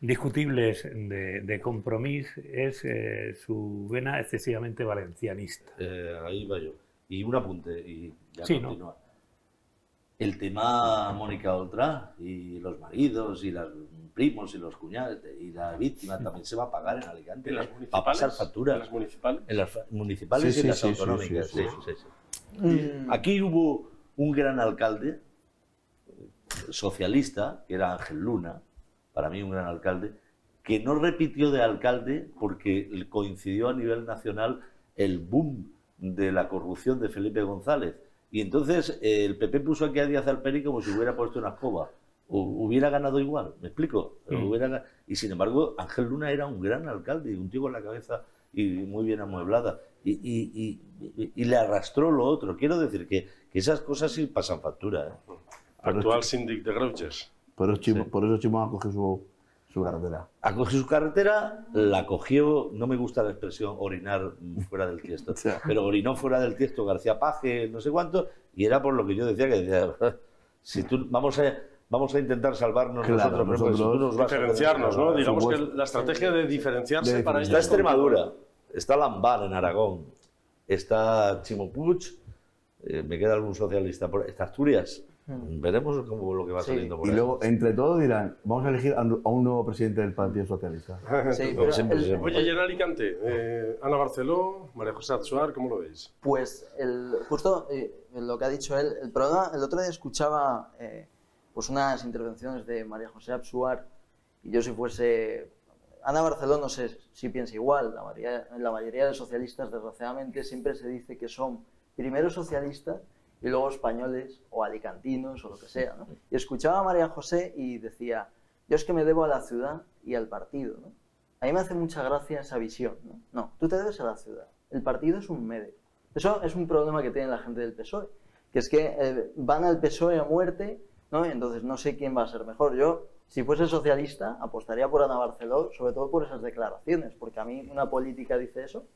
discutibles de, de Compromís es eh, su vena excesivamente valencianista. Eh, ahí va yo. Y un apunte, y ya Sí, ¿no? El tema Mónica Oltra y los maridos y las primos y los cuñados y la víctima también se va a pagar en Alicante. ¿En las Va a municipales? pasar factura. ¿En las municipales? En las fa- municipales Sí, y en sí, las sí, autonómicas. sí, sí, sí. sí, sí. Aquí hubo un gran alcalde eh, socialista, que era Ángel Luna, para mí un gran alcalde, que no repitió de alcalde porque coincidió a nivel nacional el boom de la corrupción de Felipe González. Y entonces eh, el PP puso aquí a Díaz Alperi como si hubiera puesto una escoba. Hu- Hubiera ganado igual, ¿me explico? Mm. Hubiera y sin embargo, Ángel Luna era un gran alcalde, un tío con la cabeza y muy bien amueblada. Y, y- y- y- y le arrastró lo otro. Quiero decir que, que esas cosas sí pasan factura. ¿eh? Actual síndic de Greuges. Por eso Chimo, Sí. por eso Chimo ha cogido su, su carretera. Acogió su carretera, la cogió, no me gusta la expresión orinar fuera del tiesto, <laughs> pero orinó fuera del tiesto García Paje, no sé cuánto, y era por lo que yo decía que decía, <laughs> si tú, vamos a, vamos a intentar salvarnos Claro, nosotros, pero si tú nosotros nos vas a tener que Diferenciarnos, ¿no? Digamos que la estrategia de diferenciarse De para Está. Extremadura, está Lambar en Aragón, está Chimo Puig, eh, me queda algún socialista, por, está Asturias. Veremos cómo lo que va Sí. saliendo por Y ahí. luego, entre todos, dirán, vamos a elegir a un nuevo presidente del Partido Socialista. <laughs> Sí, siempre, el- siempre. Oye, y en Alicante, eh, Ana Barceló, María José Atsuar, ¿cómo lo veis? Pues el, justo eh, lo que ha dicho él, el programa, el otro día escuchaba eh, pues unas intervenciones de María José Absuar y yo si fuese Ana Barceló no sé si piensa igual, la mayoría, la mayoría de socialistas desgraciadamente siempre se dice que son primero socialistas y luego españoles o alicantinos o lo que sea. ¿no? Y escuchaba a María José y decía, yo es que me debo a la ciudad y al partido. ¿no? A mí me hace mucha gracia esa visión. ¿no? no, tú te debes a la ciudad. El partido es un medio. Eso es un problema que tiene la gente del PSOE, que es que eh, van al PSOE a muerte, ¿no? Entonces no sé quién va a ser mejor. Yo, si fuese socialista, apostaría por Ana Barceló, sobre todo por esas declaraciones, porque a mí una política dice eso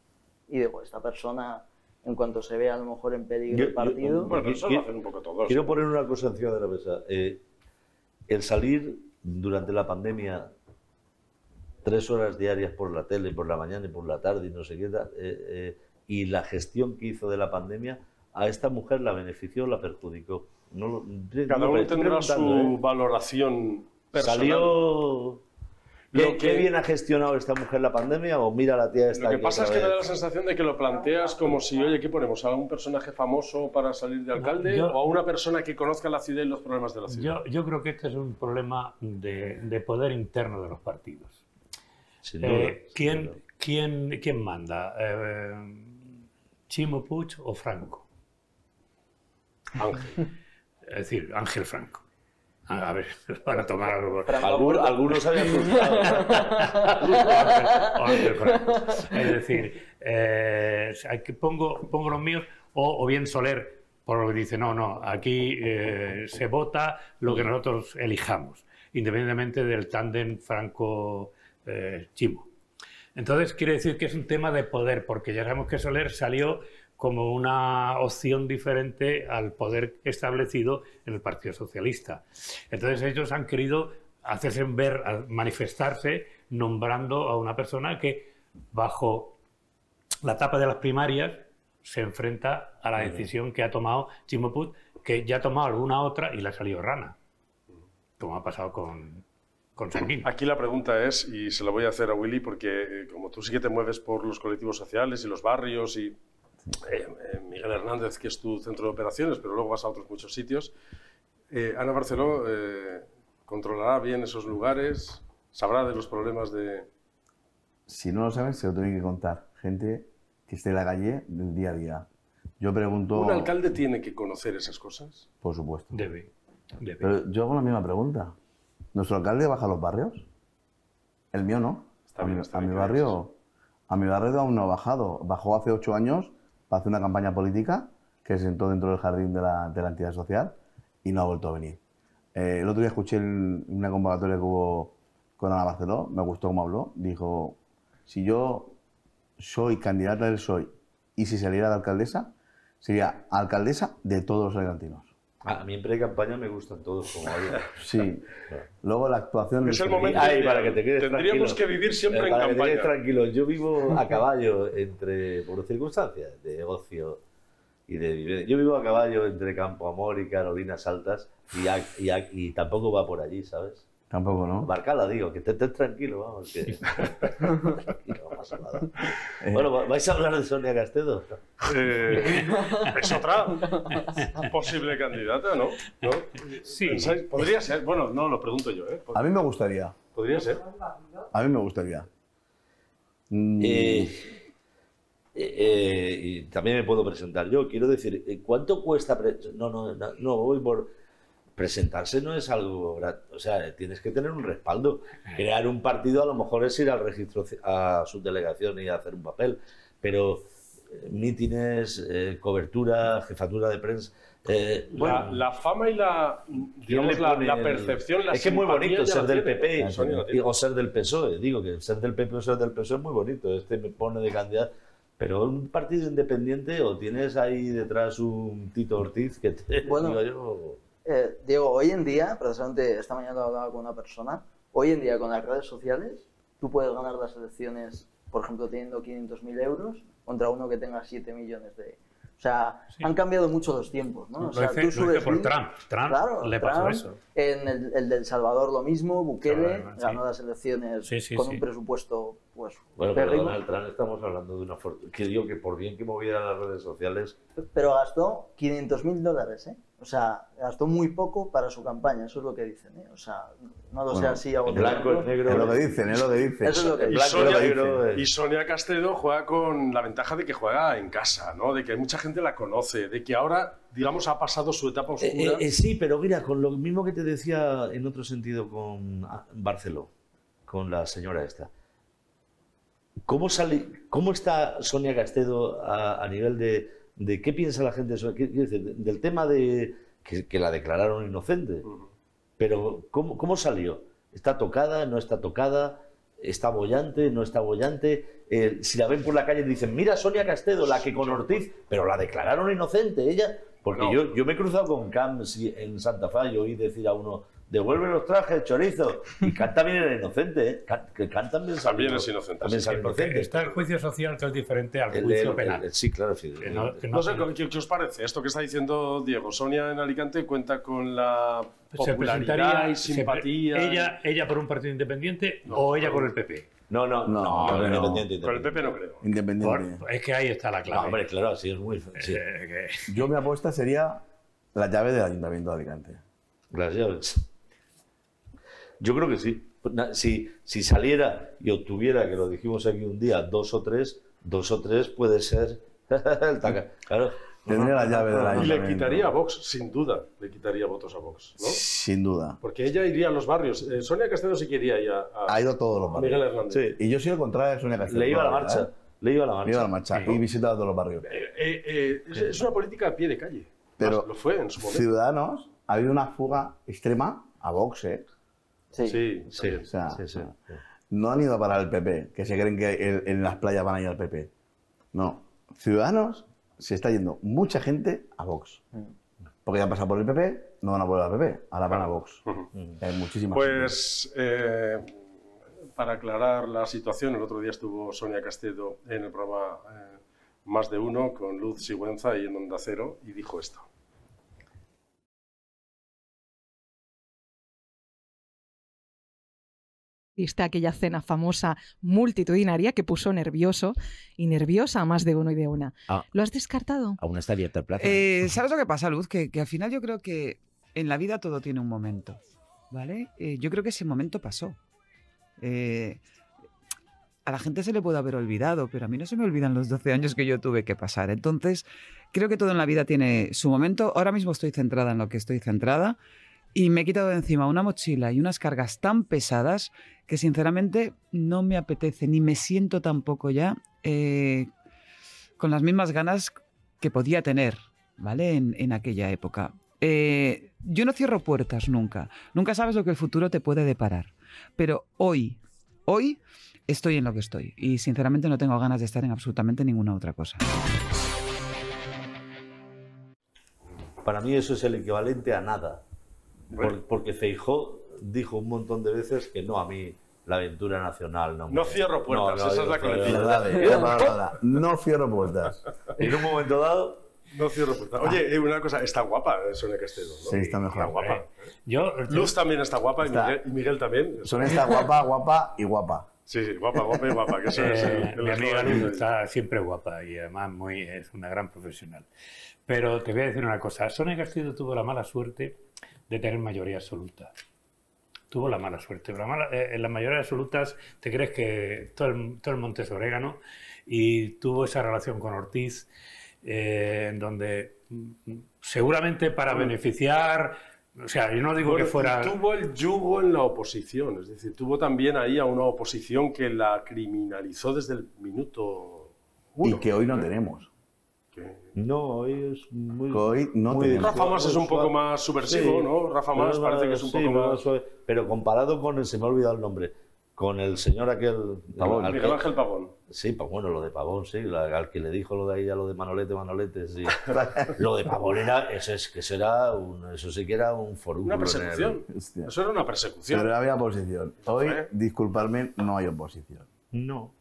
y digo, esta persona, en cuanto se ve a lo mejor en peligro Yo- el yo- partido... Bueno, pero eso Quiero- lo hacen un poco todos. Quiero poner una cosa encima de la mesa. Eh, el salir durante la pandemia tres horas diarias por la tele, por la mañana y por la tarde y no sé qué, eh, eh, y la gestión que hizo de la pandemia, a esta mujer la benefició o la perjudicó. No, Cada no, uno tendrá su ¿eh? valoración personal. ¿Salió... ¿Qué, Lo que- qué bien ha gestionado esta mujer la pandemia o mira la tía esta Lo que aquí pasa es que me da la sensación de que lo planteas como si, oye, ¿qué ponemos? ¿A un personaje famoso para salir de alcalde Yo- o a una persona que conozca la ciudad y los problemas de la ciudad? Yo, yo creo que este es un problema de, de poder interno de los partidos. Sin Eh, duda, sin ¿quién, duda. quién, quién manda? Eh, ¿Chimo Puig o Franco? Ángel. Es decir, Ángel Franco. A, ver, <laughs> van a tomar algo. Algunos habían frustrado. <laughs> Es decir, eh, pongo, pongo los míos, o, o bien Soler, por lo que dice, no, no, aquí eh, se vota lo que nosotros elijamos, independientemente del tándem Franco-Chimo. Entonces, quiere decir que es un tema de poder, porque ya sabemos que Soler salió como una opción diferente al poder establecido en el Partido Socialista. Entonces, ellos han querido hacerse ver, manifestarse, nombrando a una persona que, bajo la tapa de las primarias, se enfrenta a la decisión que ha tomado Chimo Puig, que ya ha tomado alguna otra y le ha salido rana, como ha pasado con, con Sanguín. Aquí la pregunta es, y se la voy a hacer a Willy, porque eh, como tú sí que te mueves por los colectivos sociales y los barrios y eh, eh, Miguel Hernández, que es tu centro de operaciones, pero luego vas a otros muchos sitios, eh, Ana Barceló eh, controlará bien esos lugares, sabrá de los problemas de... Si no lo saben, se lo tienen que contar. Gente que esté en la calle del día a día. Yo pregunto, ¿Un alcalde tiene que conocer esas cosas? por supuesto. Debe, debe. Pero yo hago la misma pregunta. ¿Nuestro alcalde baja a los barrios? El mío no. Está a bien, mi, está a bien mi barrio, a mi barrio aún no ha bajado. Bajó hace ocho años para hacer una campaña política que se sentó dentro del jardín de la, entidad social y no ha vuelto a venir. Eh, el otro día escuché el- una convocatoria que hubo con Ana Barceló, me gustó cómo habló. Dijo, si yo soy candidata del PSOE y si saliera de alcaldesa, sería alcaldesa de todos los alicantinos. A mí en pre-campaña me gustan todos como hablan. <laughs> Sí. Luego la actuación... Es el momento ideal. para que te quedes Tendríamos tranquilo. que vivir siempre Eh, en para que te quedes campaña. tranquilo. Yo vivo <laughs> a caballo entre, por circunstancias de negocio y de vivienda. Yo vivo a caballo entre Campo Amor y Carolinas Altas y, a- y, a- y tampoco va por allí, ¿sabes? Tampoco, ¿no? Barcala, digo, que te estés tranquilo, vamos, que... <laughs> tranquilo, no pasa nada. <laughs> Eh, Bueno, ¿vais a hablar de Sonia Castedo? Eh, es otra <laughs> posible candidata, ¿no? ¿No? Sí. ¿Pensáis? Podría ser, bueno, no, lo pregunto yo, ¿eh? Pod- a mí me gustaría. Podría ser. A mí me gustaría. Mm, Eh, eh, eh, y también me puedo presentar yo. Quiero decir, ¿cuánto cuesta? pre- No, no, no, no, voy por. Presentarse no es algo. O sea, tienes que tener un respaldo. Crear un partido a lo mejor es ir al registro, a su delegación y hacer un papel. Pero eh, mítines, eh, cobertura, jefatura de prensa. eh, bueno, la fama y la, ¿quién digamos, la, percepción, la es que es muy bonito ser del. PP tiene. o ser del PSOE. Digo que ser del PP o ser del PSOE es muy bonito. Este me pone de candidato. Pero un partido independiente o tienes ahí detrás un Tito Ortiz que te Bueno. digo yo. Eh, Diego, hoy en día, precisamente esta mañana hablaba con una persona, hoy en día con las redes sociales, tú puedes ganar las elecciones, por ejemplo, teniendo 500.000 euros contra uno que tenga 7 millones de... O sea, Sí. han cambiado mucho los tiempos, ¿no? O Lo sea, hice, tú lo hice subes por vídeos- Trump. Trump Claro, le pasó Trump, eso. En el, el del Salvador lo mismo, Bukele Claro, sí. ganó las elecciones Sí, con un presupuesto, pues, Bueno, pero Donald Trump estamos hablando de una fortuna. Que digo que por bien que moviera las redes sociales, pero gastó 500.000 dólares, ¿eh? O sea, gastó muy poco para su campaña, eso es lo que dicen, ¿eh? O sea, no lo sé Bueno, así a bote blanco, pronto. negro. es lo que dicen, es lo que dicen. Eso es lo que dicen. blanco y Sonia, negro. eh. y Sonia Castedo juega con la ventaja de que juega en casa, ¿no? De que mucha gente la conoce, de que ahora, digamos, ha pasado su etapa oscura. Eh, eh, eh, sí, pero mira, con lo mismo que te decía en otro sentido con ah, Barceló, con la señora esta. ¿Cómo, sale, cómo está Sonia Castedo a, a nivel de, de qué piensa la gente sobre, qué- decir, del tema de que, que la declararon inocente? Pero ¿cómo, cómo salió? ¿Está tocada? ¿No está tocada? ¿Está bollante? ¿No está bollante? Eh, si la ven por la calle dicen, mira Sonia Castedo, la que con Ortiz, pero la declararon inocente ella. Porque No. yo, yo me he cruzado con Camps en Santa Fe y oí decir a uno, devuelve los trajes, chorizo. Y canta bien el inocente, ¿eh? Can- que cantan bien También es inocente, También Porque inocente. está el juicio social que es diferente al El- juicio el- penal. el- sí, claro. sí. No- sé, no- ¿qué, qué os parece? Esto que está diciendo Diego. Sonia en Alicante cuenta con la se popularidad y se simpatía. ella, ella por un partido independiente o ella por el PP. No, no, No, no, independiente, Con el. PP no creo. Independiente. Por- es que ahí está la clave. No, hombre, claro, sí, es muy... Sí, Eh, que- Yo mi apuesta sería la llave del Ayuntamiento de Alicante. las llaves. Yo creo que sí. Na- Si, si saliera y obtuviera, que lo dijimos aquí un día, dos o tres, dos o tres puede ser <laughs> el taca. Claro. Tendría la llave del Y Ayuntamiento. le quitaría a Vox, sin duda, le quitaría votos a Vox, ¿no? Sin duda. Porque ella iría a los barrios. Eh, Sonia Castedo sí quería ir a, a- Ha ido a todos los barrios. Miguel Hernández. Sí. Y yo soy el contrario de Sonia Castedo. Le iba a la marcha. Le iba a la Le marcha. iba a la marcha y visitaba todos los barrios. Eh, eh, eh, es, es una política a pie de calle. Pero Más, lo fue en su momento. Ciudadanos, ha habido una fuga extrema a Vox, ¿eh? Sí. Sí, Sí, O sea, sí, sí. no han ido a parar al PP, que se creen que en, en las playas van a ir al PP. No. Ciudadanos se está yendo mucha gente a Vox. Porque ya han pasado por el PP, no van a volver al PP, ahora van a Vox. Hay muchísimas Pues eh, para aclarar la situación, el otro día estuvo Sonia Castedo en el programa eh, Más de Uno con Luz Sigüenza y en Onda Cero y dijo esto. Viste aquella cena famosa multitudinaria que puso nervioso y nerviosa a más de uno y de una. Ah. ¿Lo has descartado? Aún está abierta el plazo. Eh, ¿Sabes lo que pasa, Luz? Que, que al final yo creo que en la vida todo tiene un momento, ¿vale? Eh, yo creo que ese momento pasó. Eh, a la gente se le puede haber olvidado, pero a mí no se me olvidan los 12 años que yo tuve que pasar. Entonces, creo que todo en la vida tiene su momento. Ahora mismo estoy centrada en lo que estoy centrada y me he quitado de encima una mochila y unas cargas tan pesadas que sinceramente no me apetece ni me siento tampoco ya eh, con las mismas ganas que podía tener, ¿vale? En, aquella época. Eh, yo no cierro puertas nunca. Nunca sabes lo que el futuro te puede deparar. Pero hoy, hoy estoy en lo que estoy. Y sinceramente no tengo ganas de estar en absolutamente ninguna otra cosa. Para mí eso es el equivalente a nada. Por- porque Feijó dijo un montón de veces que no a mí la aventura nacional no No cierro puertas, esa es la coletilla. Verdad, eh, verdad, verdad. No cierro puertas. En un momento dado, No cierro puerta. Oye, eh, una cosa, está guapa eh, Sonia Castedo, ¿no? Sí, está mejor. Está guapa. Eh, Yo, Luz también está guapa y Está. Miguel, y Miguel también. Son esta guapa, guapa y guapa. Sí, sí, guapa, guapa y guapa. Que eso es el- Eh, el mi amiga. Luz está siempre guapa y además muy, es una gran profesional. Pero te voy a decir una cosa. Sonia Castillo tuvo la mala suerte de tener mayoría absoluta. Tuvo la mala suerte. La mala- eh, en las mayorías absolutas te crees que todo el, todo el monte es orégano y tuvo esa relación con Ortiz eh, en donde mm, seguramente para beneficiar, o sea, yo no digo Bueno, que fuera... Tuvo el yugo en la oposición, es decir, tuvo también ahí a una oposición que la criminalizó desde el minuto uno. Y que hoy no tenemos. No, hoy es muy. Hoy no muy tenemos. Rafa Mas es un poco más subversivo, Sí, ¿no? Rafa Mas parece que es un sí, poco más... suave. Pero comparado con el, se me ha olvidado el nombre, con el señor aquel. Pavón. al que- Miguel Ángel Pavón. Sí, pues bueno, lo de Pavón, sí, la- al que le dijo lo de ahí a lo de Manolete, Manolete, sí. lo de Pavón era, eso, es, que eso era un, eso sí que era un forúnculo. Una persecución. Eso era una persecución. Pero había oposición. Hoy, disculparme, no hay oposición. No.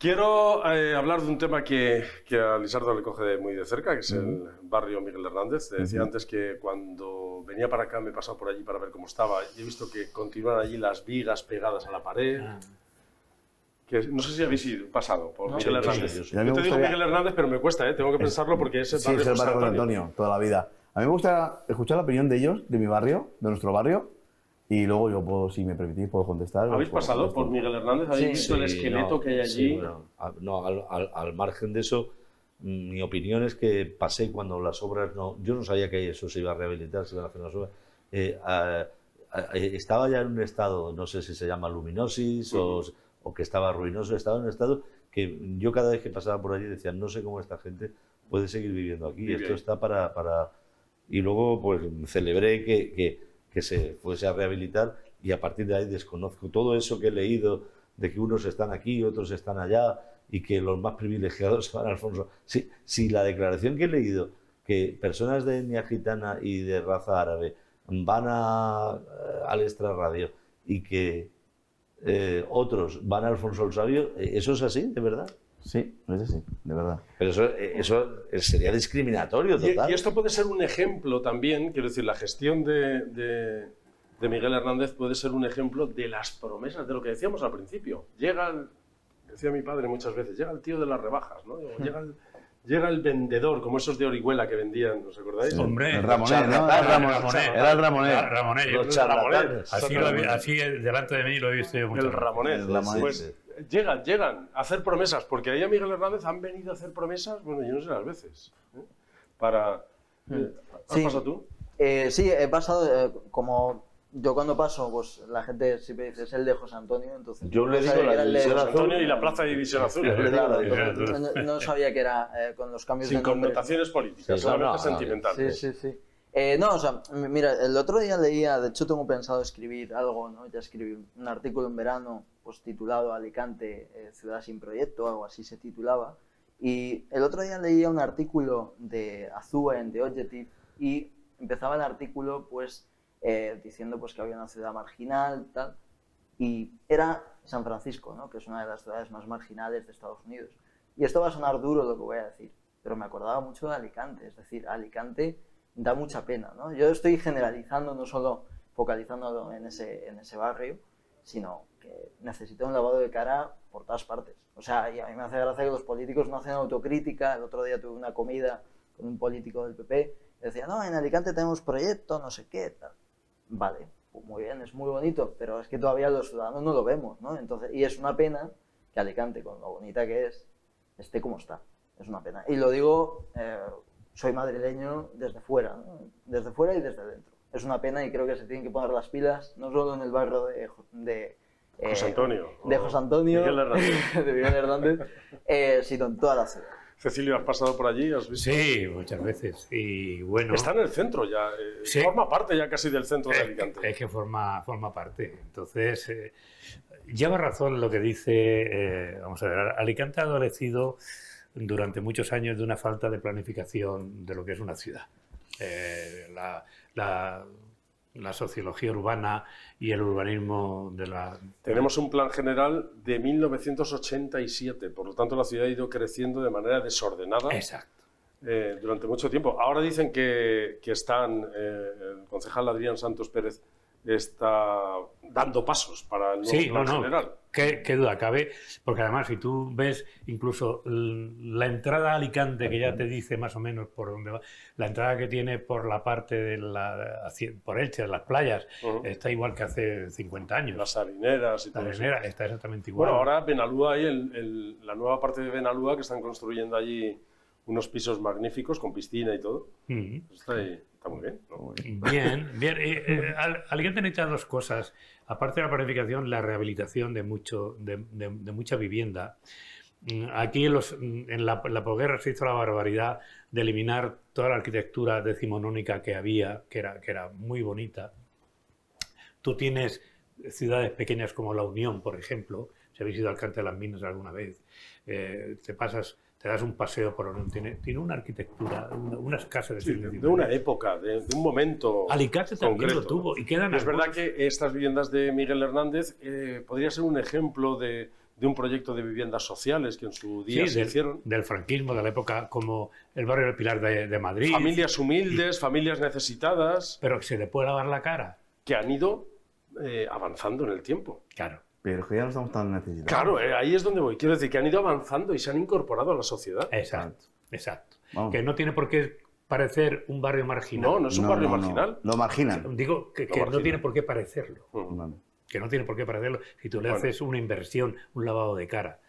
Quiero eh, hablar de un tema que, que a Lisardo le coge de muy de cerca, que es el barrio Miguel Hernández. Te decía antes que cuando venía para acá me he pasado por allí para ver cómo estaba y he visto que continúan allí las vigas pegadas a la pared. Ah. Que no sé si habéis ido, pasado por Miguel Hernández. sí, sí. Mí Yo me te digo Miguel Hernández, pero me cuesta, ¿eh? tengo que pensarlo porque es el Sí, barrio es el barrio José Antonio. Antonio, toda la vida. A mí me gusta escuchar la opinión de ellos, de mi barrio, de nuestro barrio, y luego yo puedo, si me permitís, puedo contestar. ¿Habéis Puedo pasado por contestar. Miguel Hernández? ¿Habéis Sí. visto el Sí, esqueleto no, que hay allí? sí, bueno, a- no, al, al- al margen de eso, mi opinión es que pasé cuando las obras no. Yo no sabía que eso se iba a rehabilitar, se iban a hacer las obras. Eh, a- a- eh, estaba ya en un estado, no sé si se llama luminosis o, o que estaba ruinoso, estaba en un estado que yo cada vez que pasaba por allí decía, no sé cómo esta gente puede seguir viviendo aquí. Vive Esto está para, para. Y luego, pues celebré que, que, que se fuese a rehabilitar y a partir de ahí desconozco todo eso que he leído de que unos están aquí, otros están allá y que los más privilegiados van a Alfonso. Si, si la declaración que he leído, que personas de etnia gitana y de raza árabe van a, eh, al extrarradio y que eh, otros van a Alfonso el Sabio, eh, ¿eso es así, de verdad? Sí, es así, de verdad. Pero eso, eh, eso sería discriminatorio total. y esto puede ser un ejemplo también, quiero decir, la gestión de, de- de Miguel Hernández puede ser un ejemplo de las promesas, de lo que decíamos al principio. Llega el, decía mi padre muchas veces, llega el tío de las rebajas, ¿no? O Llega el, llega el vendedor, como esos de Orihuela que vendían, ¿os acordáis? Hombre, El Ramonet, ¿no? Era el el Ramonet. Ramonet. Era el Ramonet. Ramonet, Los charlatanes. Así, lo vi- así delante de mí lo he visto yo muchas El. Ramonet. El Ramonet. Pues llegan, llegan a hacer promesas, porque ahí a Miguel Hernández han venido a hacer promesas, bueno, yo no sé las veces, ¿eh? para... eh, ¿Has Sí. pasado tú? Eh, sí, he pasado, eh, como yo cuando paso, pues la gente siempre dice es el de José Antonio, entonces... Yo le digo la que era el de división José azul. Antonio y la Plaza de División Azul. Claro, no, no sabía que era eh, con los cambios Sin de connotaciones políticas, solamente no, no, sentimentales. Sí, sí, sí. Eh, no, o sea, mira, el otro día leía, de hecho tengo pensado escribir algo, ¿no? Ya escribí un artículo en verano, pues titulado Alicante, eh, ciudad sin proyecto, algo así se titulaba. Y el otro día leía un artículo de Azúa en The Objective y empezaba el artículo, pues, eh, diciendo pues que había una ciudad marginal, tal. Y era San Francisco, ¿no? Que es una de las ciudades más marginales de Estados Unidos. Y esto va a sonar duro lo que voy a decir, pero me acordaba mucho de Alicante, es decir, Alicante da mucha pena, ¿no? Yo estoy generalizando, no solo focalizándolo en ese, en ese barrio, sino que necesita un lavado de cara por todas partes. O sea, y a mí me hace gracia que los políticos no hacen autocrítica. El otro día tuve una comida con un político del PP y decía, no, en Alicante tenemos proyecto, no sé qué. Vale, pues muy bien, es muy bonito, pero es que todavía los ciudadanos no lo vemos, ¿no? Entonces, y es una pena que Alicante, con lo bonita que es, esté como está. Es una pena. Y lo digo, eh, soy madrileño desde fuera, ¿no? desde fuera y desde dentro. Es una pena y creo que se tienen que poner las pilas, no solo en el barrio de, de eh, José Antonio. de José Antonio, Miguel Hernández. <laughs> de Miguel Hernández, eh, sino en toda la ciudad. Cecilio, ¿has pasado por allí? ¿Has visto? Sí, muchas veces. Y bueno. Está en el centro ya. eh, Sí. Forma parte ya casi del centro de Alicante. es que forma, forma parte. Entonces, eh, lleva razón lo que dice, eh, vamos a ver, Alicante ha adolecido durante muchos años de una falta de planificación de lo que es una ciudad. Eh, la, la- la sociología urbana y el urbanismo de la... Tenemos un plan general de 1987, por lo tanto la ciudad ha ido creciendo de manera desordenada. Exacto. eh, durante mucho tiempo. Ahora dicen que, que están, eh, el concejal Adrián Santos Pérez está dando pasos para el nuevo Sí, no, plan no. general. ¿Qué, qué duda cabe? Porque además, si tú ves incluso la entrada a Alicante, que ya te dice más o menos por dónde va, la entrada que tiene por la parte de la. por Elche, de las playas, está igual que hace 50 años. Las harineras y La todo eso. arenera está exactamente igual. Bueno, ahora Benalúa, hay el- el- la nueva parte de Benalúa que están construyendo allí unos pisos magníficos con piscina y todo. Mm. Está, ahí- está muy bien. ¿no? Bien, <laughs> bien. Eh, eh, Al- Alicante necesita dos cosas. Aparte de la planificación, la rehabilitación de, mucho, de, de- de mucha vivienda. Mm, Aquí en, los, mm, en la, en la posguerra se hizo la barbaridad de eliminar toda la arquitectura decimonónica que había, que era, que era muy bonita. Tú tienes ciudades pequeñas como La Unión, por ejemplo, si habéis ido al Cante de las Minas alguna vez, eh, te pasas, te das un paseo por Unión, tiene, tiene una arquitectura, una- unas casas de Sí, de, una época, de, de un momento. Alicante también lo tuvo y quedan Es verdad algunos- que estas viviendas de Miguel Hernández eh, podría ser un ejemplo de, de un proyecto de viviendas sociales que en su día Sí, se del, hicieron. del franquismo, de la época como el barrio del Pilar de, de Madrid. Familias humildes, familias necesitadas, Pero que se le puede lavar la cara. que han ido eh, avanzando en el tiempo. Claro. Pero que ya no estamos tan necesitados. Claro, eh, ahí es donde voy. Quiero decir que han ido avanzando y se han incorporado a la sociedad. Exacto, exacto. Vamos. Que no tiene por qué parecer un barrio marginal. No, no es un No, barrio no, no. marginal. Lo marginan. Digo que, no marginal. tiene por qué parecerlo. Mm. Vale. Que no tiene por qué parecerlo si tú le Bueno. haces una inversión, un lavado de cara.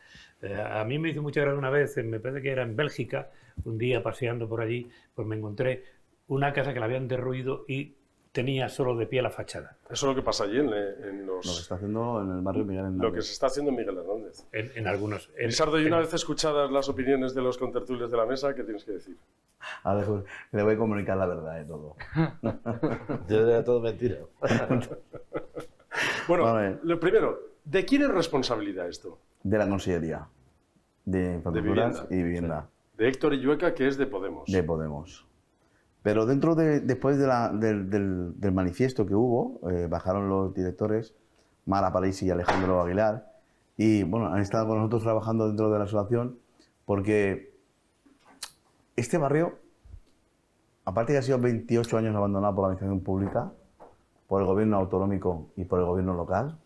Eh, a mí me hizo mucha gracia una vez, eh, me parece que era en Bélgica, un día paseando por allí, pues me encontré una casa que la habían derruido y tenía solo de pie la fachada. Eso es lo que pasa allí en, en los- Lo que está haciendo en el barrio Miguel Hernández. lo que se está haciendo en Miguel Hernández. En, en algunos. en- Lizardo, y en- una vez escuchadas las opiniones de los contertulios de la mesa, ¿qué tienes que decir? Ahora le- le voy a comunicar la verdad de todo. <laughs> Era todo mentira. <laughs> Bueno, Vale. lo primero, ¿de quién es responsabilidad esto? De la Consellería de Infraestructuras vivienda. y Vivienda De Héctor Illueca, que es de Podemos. de Podemos. Pero dentro de, después del, del- manifiesto que hubo, eh, bajaron los directores, Mara Parisi y Alejandro Aguilar, y bueno, han estado con nosotros trabajando dentro de la asociación porque este barrio, aparte de que ha sido 28 años abandonado por la administración pública, por el gobierno autonómico y por el gobierno local,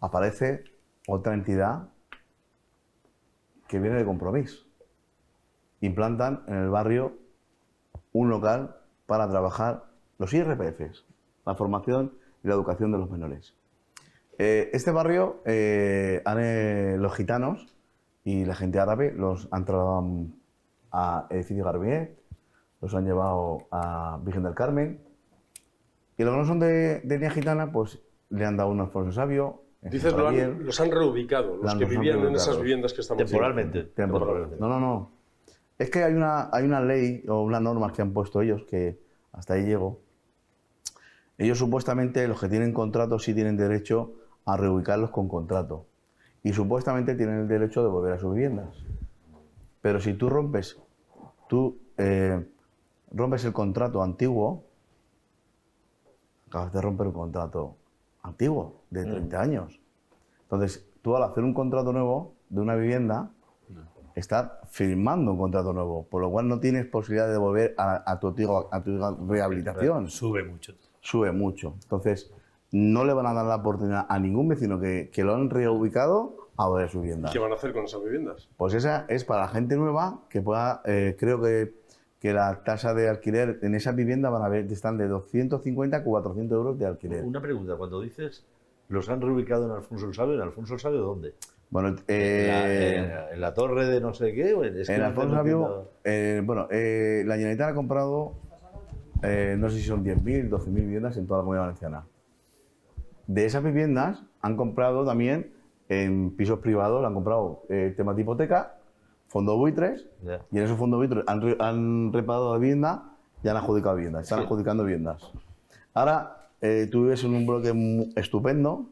aparece otra entidad que viene de compromiso. Implantan en el barrio un local para trabajar los IRPFs, la formación y la educación de los menores. Eh, este barrio, eh, han, eh, los gitanos y la gente árabe los han trasladado a edificio Garbier, los han llevado a Virgen del Carmen, y los que no son de, de etnia gitana, pues le han dado un Alfonso Sabio. Dices, lo han, los han reubicado, los Los que vivían en esas viviendas que estamos Temporalmente. Temporalmente. No, no, no. Es que hay una, hay una ley o unas normas que han puesto ellos que hasta ahí llego. Ellos supuestamente, los que tienen contrato, sí tienen derecho a reubicarlos con contrato. Y supuestamente tienen el derecho de volver a sus viviendas. Pero si tú rompes, tú eh, rompes el contrato antiguo, acabas de romper un contrato antiguo, de 30 años. Entonces, tú al hacer un contrato nuevo de una vivienda, estás firmando un contrato nuevo, por lo cual no tienes posibilidad de volver a, a tu, antigua- a tu rehabilitación. Sube mucho. Sube mucho. Entonces, no le van a dar la oportunidad a ningún vecino que, que lo han reubicado a volver a su vivienda. ¿Qué van a hacer con esas viviendas? Pues esa es para la gente nueva que pueda, eh, creo que, que la tasa de alquiler en esa vivienda van a ver, están de 250 a 400 euros de alquiler. Una pregunta, cuando dices los han reubicado en Alfonso el Sabio, ¿en Alfonso el Sabio dónde? Bueno, ¿En, la, eh, en- la torre de no sé qué? es que en entiendo- Sabio, eh, bueno, eh, la Generalitat ha comprado, eh, no sé si son 10.000, 12.000 viviendas en toda la comunidad valenciana. De esas viviendas han comprado también en pisos privados, han comprado eh, tema de hipoteca, fondo buitres, Ya. y en esos fondos buitres han, han reparado la vivienda y han adjudicado viviendas, están Sí. adjudicando viviendas. Ahora, eh, tú vives en un bloque estupendo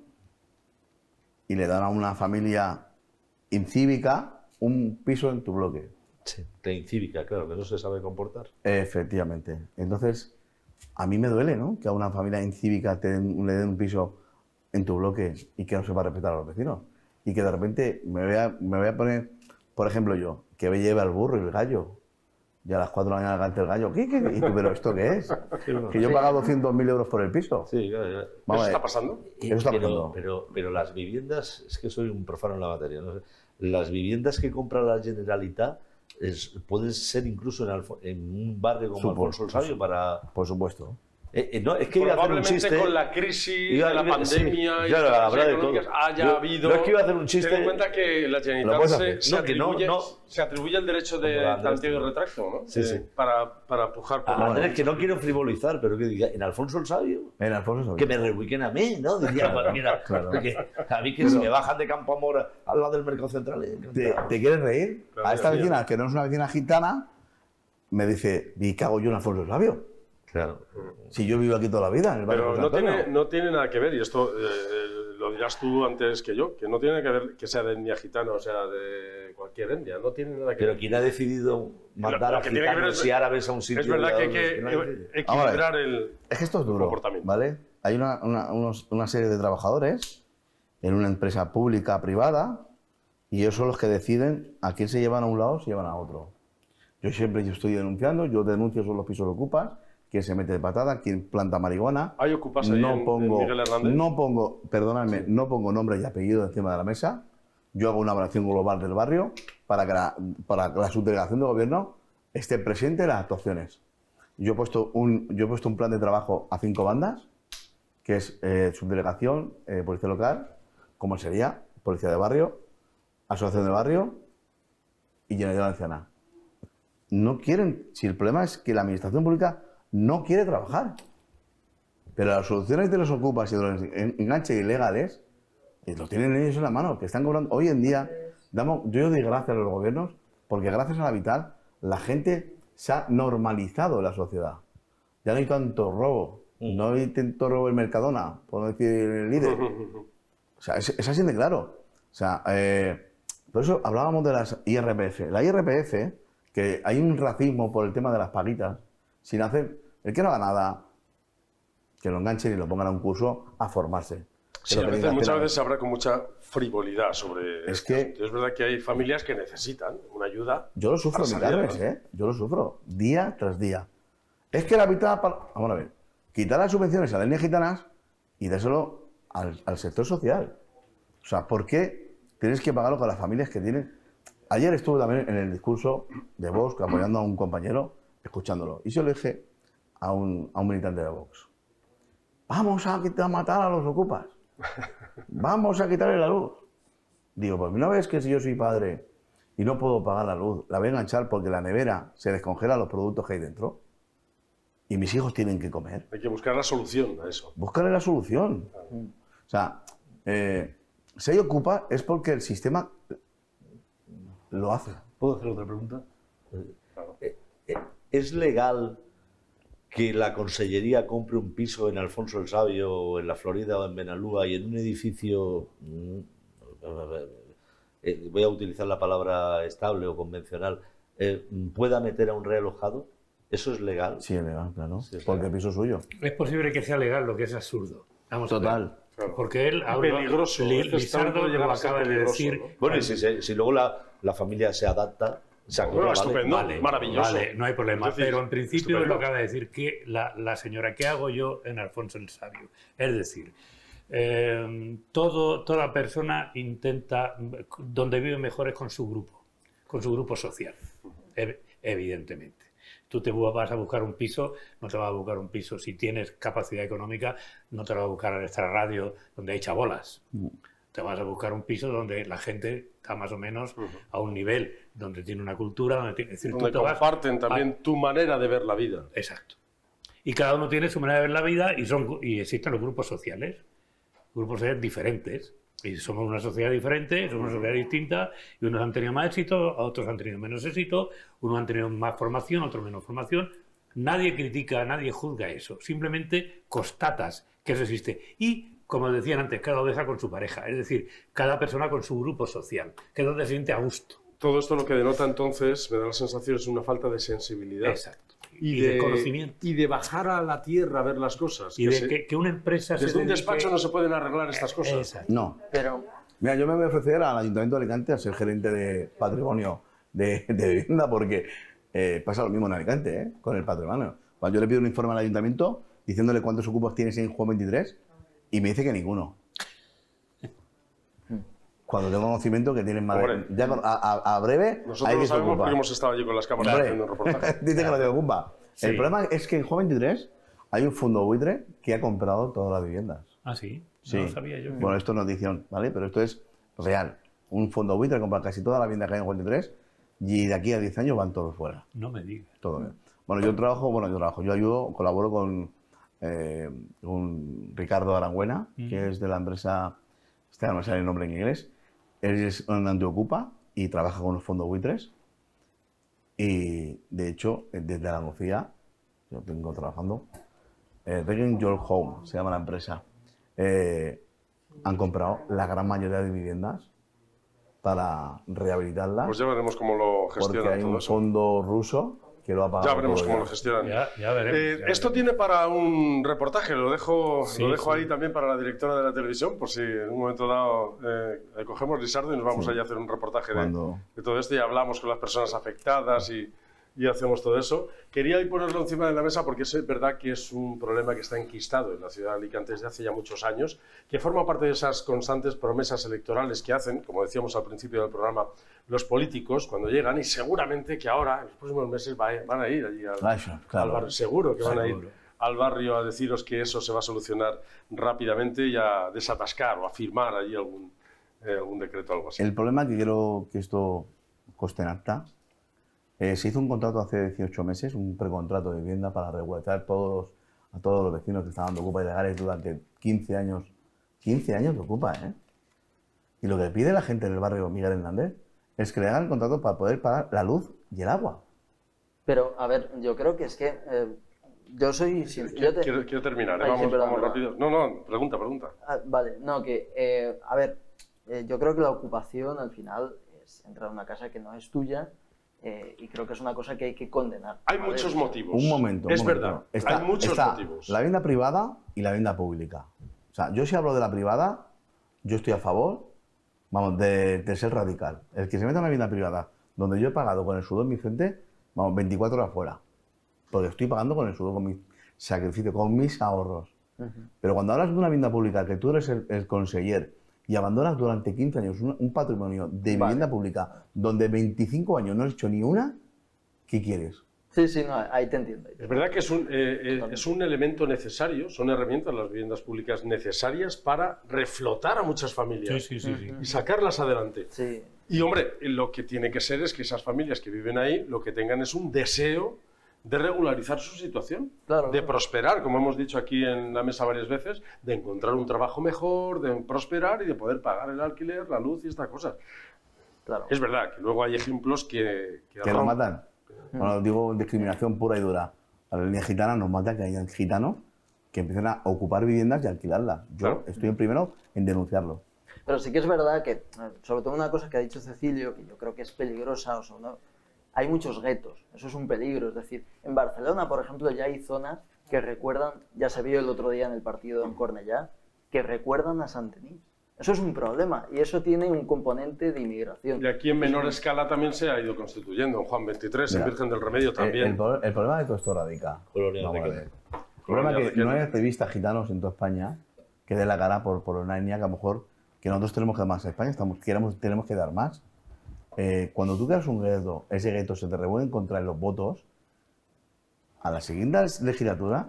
y le dan a una familia incívica un piso en tu bloque. Sí, de incívica, claro, que no se sabe comportar. Efectivamente. Entonces, a mí me duele, ¿no? Que a una familia incívica te den- le den un piso en tu bloque y que no sepa respetar a los vecinos. Y que de repente me voy a, me voy a poner, por ejemplo yo, que me lleve al burro y el gallo. Y a las 4 de la mañana canta el gallo. ¿Qué, qué? Y tú, ¿pero esto qué es? Que yo he pagado 200.000 euros por el piso. Sí, claro, claro. ¿Eso Vamos está pasando? Eso está pero, pasando. pero, pero las viviendas, es que soy un profano en la materia, no las viviendas que compra la Generalitat es- pueden ser incluso en, Alfo- en un barrio como Supo- Alfonso el Sabio para... Por supuesto. Eh, eh, no, es que iba a hacer un Probablemente chiste... con la crisis Iba- de la iba- sí, pandemia y claro, las habrá de todo. haya Yo- habido... no es que iba a hacer un chiste- Ten en cuenta que la Generalitat se, se No, atribuye, no. se atribuye el derecho de tanteo y retracto, ¿no? Sí, Eh, sí. Para, para pujar por Ah, Andrés, que no quiero frivolizar, pero que diga, en Alfonso el Sabio, En Alfonso Sabio. que me reubiquen a mí, ¿no? Diría, pues mira, Claro. <laughs> que a mí que si me bajan de Campo Amor al lado del Mercado Central... eh, ¿Te, te quieres reír? Claro, a esta sí. vecina, que no es una vecina gitana, me dice, ¿y qué hago yo en Alfonso Sabio? Claro. Si yo vivo aquí toda la vida, en el barrio Pero no tiene, no tiene nada que ver, y esto eh, lo dirás tú antes que yo, que no tiene que ver que sea de etnia gitana o sea de cualquier etnia, no tiene nada que Pero ver. ¿quién ha decidido mandar a que que gitanos es- y árabes a un sitio? Es verdad que hay otros que no e- Vamos a ver. equilibrar el... Es que esto es duro. Hay una, una- unos- una serie de trabajadores en una empresa pública privada y ellos son los que deciden a quién se llevan a un lado o se llevan a otro. Yo siempre yo estoy denunciando, yo denuncio sobre los pisos ocupas, quién se mete de patada, quién planta marihuana. ¿Hay ocupas ahí no en- en pongo, Miguel Hernández? no pongo, perdóname, no pongo nombre y apellido encima de la mesa. Yo hago una evaluación global del barrio para que la, para que la subdelegación de gobierno esté presente en las actuaciones. Yo he puesto un, yo he puesto un plan de trabajo a cinco bandas, que es eh, subdelegación, eh, policía local, como sería, policía de barrio, asociación de barrio y Generalitat Valenciana. No quieren, si el problema es que la administración pública no quiere trabajar. Pero las soluciones de los ocupas y de los en- enganches ilegales, eh, lo tienen ellos en la mano, que están cobrando. Hoy en día, damos, yo doy gracias a los gobiernos, porque gracias a la Vital, la gente se ha normalizado en la sociedad. Ya no hay tanto robo, no hay tanto robo en Mercadona, por no decir el líder. <laughs> O sea, es, es así de claro. O sea, eh, por eso hablábamos de las IRPF. La IRPF, que hay un racismo por el tema de las paguitas, sin hacer, el que no haga nada, que lo enganchen y lo pongan a un curso a formarse. Sí, a veces, muchas "Mira, veces se habla con mucha frivolidad sobre Es esto. que- Es verdad que hay familias que necesitan una ayuda. Yo lo sufro en para mi salir carnes, adelante. ¿eh? Yo lo sufro, día tras día. Es que la mitad... para- Vamos a ver, quitar las subvenciones a las etnias gitanas y dárselo al, al sector social. O sea, ¿por qué tienes que pagarlo con las familias que tienen? Ayer estuve también en el discurso de Vox apoyando a un compañero, escuchándolo. Y se lo dije a un, a un militante de Vox. Vamos a quitar, matar a los ocupas. Vamos a quitarle la luz. Digo, pues no ves que si yo soy padre y no puedo pagar la luz, la voy a enganchar porque la nevera se descongela los productos que hay dentro y mis hijos tienen que comer. Hay que buscar la solución a eso. Búscale la solución. O sea, eh, si hay ocupa es porque el sistema lo hace. ¿Puedo hacer otra pregunta? Eh, eh, ¿Es legal que la Consellería compre un piso en Alfonso el Sabio, o en la Florida o en Benalúa y en un edificio, mm, eh, voy a utilizar la palabra estable o convencional, eh, pueda meter a un realojado? ¿Eso es legal? Sí, es legal, claro. Sí, es porque legal. el piso es suyo. Es posible que sea legal, lo que es absurdo. Vamos a ver. Total. Claro. Porque él habla- Peligroso, Li- Lizardo lo acaba de decir. ¿no? Bueno, y si, si luego la, la familia se adapta, estupendo. Vale, maravilloso. Vale, no hay problema. Pero en principio estupendo. lo acaba de decir que la, la señora, ¿qué hago yo en Alfonso el Sabio? Es decir, eh, todo, toda persona intenta, donde vive mejor es con su grupo, con su grupo social, ev- evidentemente. Tú te vas a buscar un piso, no te vas a buscar un piso. Si tienes capacidad económica, no te lo vas a buscar en esta radio donde hay chabolas. Te vas a buscar un piso donde la gente está más o menos a un nivel, donde tiene una cultura, donde tiene... Es decir, tú Donde vas comparten también tu manera de ver la vida. Exacto. Y cada uno tiene su manera de ver la vida y, son, y existen los grupos sociales, grupos sociales diferentes. Y somos una sociedad diferente, somos una sociedad distinta, y unos han tenido más éxito, otros han tenido menos éxito, unos han tenido más formación, otros menos formación. Nadie critica, nadie juzga eso, simplemente constatas que eso existe. Y, como decían antes, cada oveja con su pareja, es decir, cada persona con su grupo social, que es donde se siente a gusto. Todo esto lo que denota entonces, me da la sensación, es una falta de sensibilidad. Exacto. Y, de, conocimiento. Y de bajar a la tierra a ver las cosas. Y que de se- que, que una empresa se desde un dedique- despacho no se pueden arreglar estas cosas. Exacto. No. Pero Mira, yo me voy a ofrecer al Ayuntamiento de Alicante a ser gerente de patrimonio de, de vivienda porque Eh, pasa lo mismo en Alicante, ¿eh? con el patrimonio. Cuando yo le pido un informe al ayuntamiento diciéndole cuántos ocupos tienes en Juego 23 y me dice que ninguno. Cuando tengo conocimiento que tienen más de- Hombre. ya con- a, a- a breve Nosotros hay lo sabemos ocupa. porque hemos estado allí con las cámaras Hombre, haciendo <laughs> un reportaje. dice que no te ocupa. Sí. El problema es que en Juego 23 hay un fondo buitre que ha comprado todas las viviendas. Ah, sí. Sí. No lo sabía yo. Bueno, esto es notición, ¿vale? Pero esto es real. Un fondo buitre compra casi toda la vivienda que hay en 43 y de aquí a 10 años van todos fuera. No me digas. Todo bien. Bueno, yo trabajo, bueno, yo trabajo, yo ayudo, colaboro con, eh, con Ricardo Arangüena, que es de la empresa, este no me sale el nombre en inglés, es un antiocupa y trabaja con los fondos buitres. Y de hecho, desde Andalucía, yo tengo trabajando, eh, Regain Your Home se llama la empresa, eh, han comprado la gran mayoría de viviendas para rehabilitarlas. Pues ya veremos cómo lo porque gestionan hay todo un eso. fondo ruso que lo ha pagado. Ya veremos cómo ya. lo gestionan. Ya, ya veremos. Eh, ya esto veremos. tiene para un reportaje, lo dejo, Sí, lo dejo sí. ahí también para la directora de la televisión, por si en un momento dado eh, le cogemos Lizardo y nos vamos Sí. allá a hacer un reportaje de, de todo esto y hablamos con las personas afectadas y, y hacemos todo eso. Quería ponerlo encima de la mesa porque es verdad que es un problema que está enquistado en la ciudad de Alicante desde hace ya muchos años, que forma parte de esas constantes promesas electorales que hacen, como decíamos al principio del programa, los políticos cuando llegan y seguramente que ahora, en los próximos meses, va- van a ir allí al, claro. al barrio. Seguro que van a ir Seguro. al barrio a deciros que eso se va a solucionar rápidamente y a desatascar o a firmar allí algún, eh, algún decreto o algo así. El problema que quiero que esto coste en acta, eh, se hizo un contrato hace 18 meses, un precontrato de vivienda para regularizar todos, a todos los vecinos que estaban de ocupa ilegales durante 15 años. 15 años de ocupa, ¿eh? Y lo que pide la gente en el barrio Miguel Hernández es que le hagan el contrato para poder pagar la luz y el agua. Pero, a ver, yo creo que es que eh, yo soy... yo Quiero, te- quiero- quiero terminar, ¿eh? Ay, sí, vamos, perdón, vamos rápido. No, no, pregunta, pregunta. Ah, vale, no, que, eh, a ver, eh, yo creo que la ocupación al final es entrar a una casa que no es tuya eh, y creo que es una cosa que hay que condenar. Hay ¿vale? muchos motivos. Un momento. un Es momento. verdad, Está- hay muchos está motivos. La vivienda privada y la vivienda pública. O sea, yo si hablo de la privada, yo estoy a favor, vamos, de, de ser radical. El que se meta en una vivienda privada, donde yo he pagado con el sudor en mi frente, vamos, 24 horas fuera. Porque estoy pagando con el sudor, con mi sacrificio, con mis ahorros. Pero cuando hablas de una vivienda pública, que tú eres el, el conseller y abandonas durante 15 años un, un patrimonio de Vale. vivienda pública donde 25 años no has hecho ni una, ¿qué quieres? Sí, sí, no, ahí te entiendo. ahí te Es verdad que es un, eh, eh, es un elemento necesario, son herramientas las viviendas públicas necesarias para reflotar a muchas familias Sí, sí, sí. sí. y sacarlas adelante. Sí, Y hombre, lo que tiene que ser es que esas familias que viven ahí lo que tengan es un deseo de regularizar su situación, Claro, de claro. prosperar, como hemos dicho aquí en la mesa varias veces, de encontrar un trabajo mejor, de prosperar y de poder pagar el alquiler, la luz y estas cosas. claro. Es verdad que luego hay ejemplos que... Que, que rompen- matan. Bueno, digo discriminación pura y dura. A la línea gitana nos mata que hayan gitanos que empiecen a ocupar viviendas y alquilarlas. Yo Claro. estoy el primero en denunciarlo. Pero sí que es verdad que, eh, sobre todo una cosa que ha dicho Cecilio, que yo creo que es peligrosa, o sea, ¿no? Hay muchos guetos, eso es un peligro. Es decir, en Barcelona, por ejemplo, ya hay zonas que recuerdan, ya se vio el otro día en el partido en Cornellá, que recuerdan a Santení. Eso es un problema y eso tiene un componente de inmigración. Y aquí en menor escala también se ha ido constituyendo. En Juan 23, en Virgen del Remedio Eh, también. El, pro- el problema de todo esto radica. Colonial Vamos de a qué? ver. El problema es que ¿no? hay activistas gitanos en toda España que dé la cara por, por una etnia que a lo mejor que nosotros tenemos que dar más en España, estamos, queremos, tenemos que dar más. Eh, cuando tú creas un gueto, ese gueto se te revuelve en contra de los votos, a la siguiente legislatura,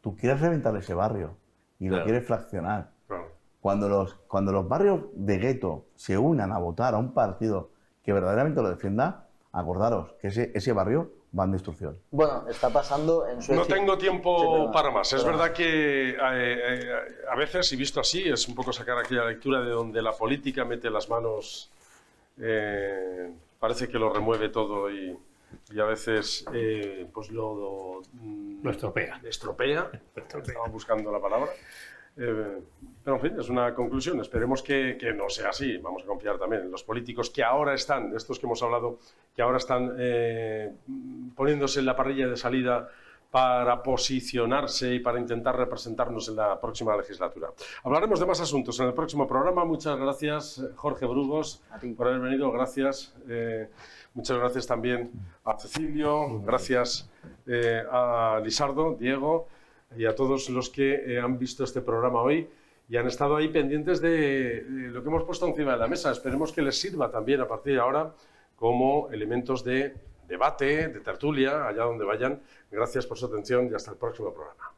tú quieres reventar ese barrio y lo Claro. quieres fraccionar. Claro. Cuando los, cuando los barrios de gueto se unan a votar a un partido que verdaderamente lo defienda, acordaros que ese, ese barrio va en destrucción. Bueno, está pasando en Suecia. No tengo tiempo Sí, para más. Es verdad que eh, eh, a veces, y visto así, es un poco sacar aquella lectura de donde la política mete las manos, eh, parece que lo remueve todo y, y a veces eh, pues lo, lo, mm, Lo estropea. <laughs> estropea. Estaba buscando la palabra. Eh, pero en fin, es una conclusión. Esperemos que, que no sea así. Vamos a confiar también en los políticos que ahora están, de estos que hemos hablado, que ahora están eh, poniéndose en la parrilla de salida para posicionarse y para intentar representarnos en la próxima legislatura. Hablaremos de más asuntos en el próximo programa. Muchas gracias, Jorge Brugos, por haber venido. Gracias. Eh, muchas gracias también a Cecilio, gracias eh, a Lisardo, Diego y a todos los que eh, han visto este programa hoy y han estado ahí pendientes de, de lo que hemos puesto encima de la mesa. Esperemos que les sirva también a partir de ahora como elementos de debate, de tertulia, allá donde vayan. Gracias por su atención y hasta el próximo programa.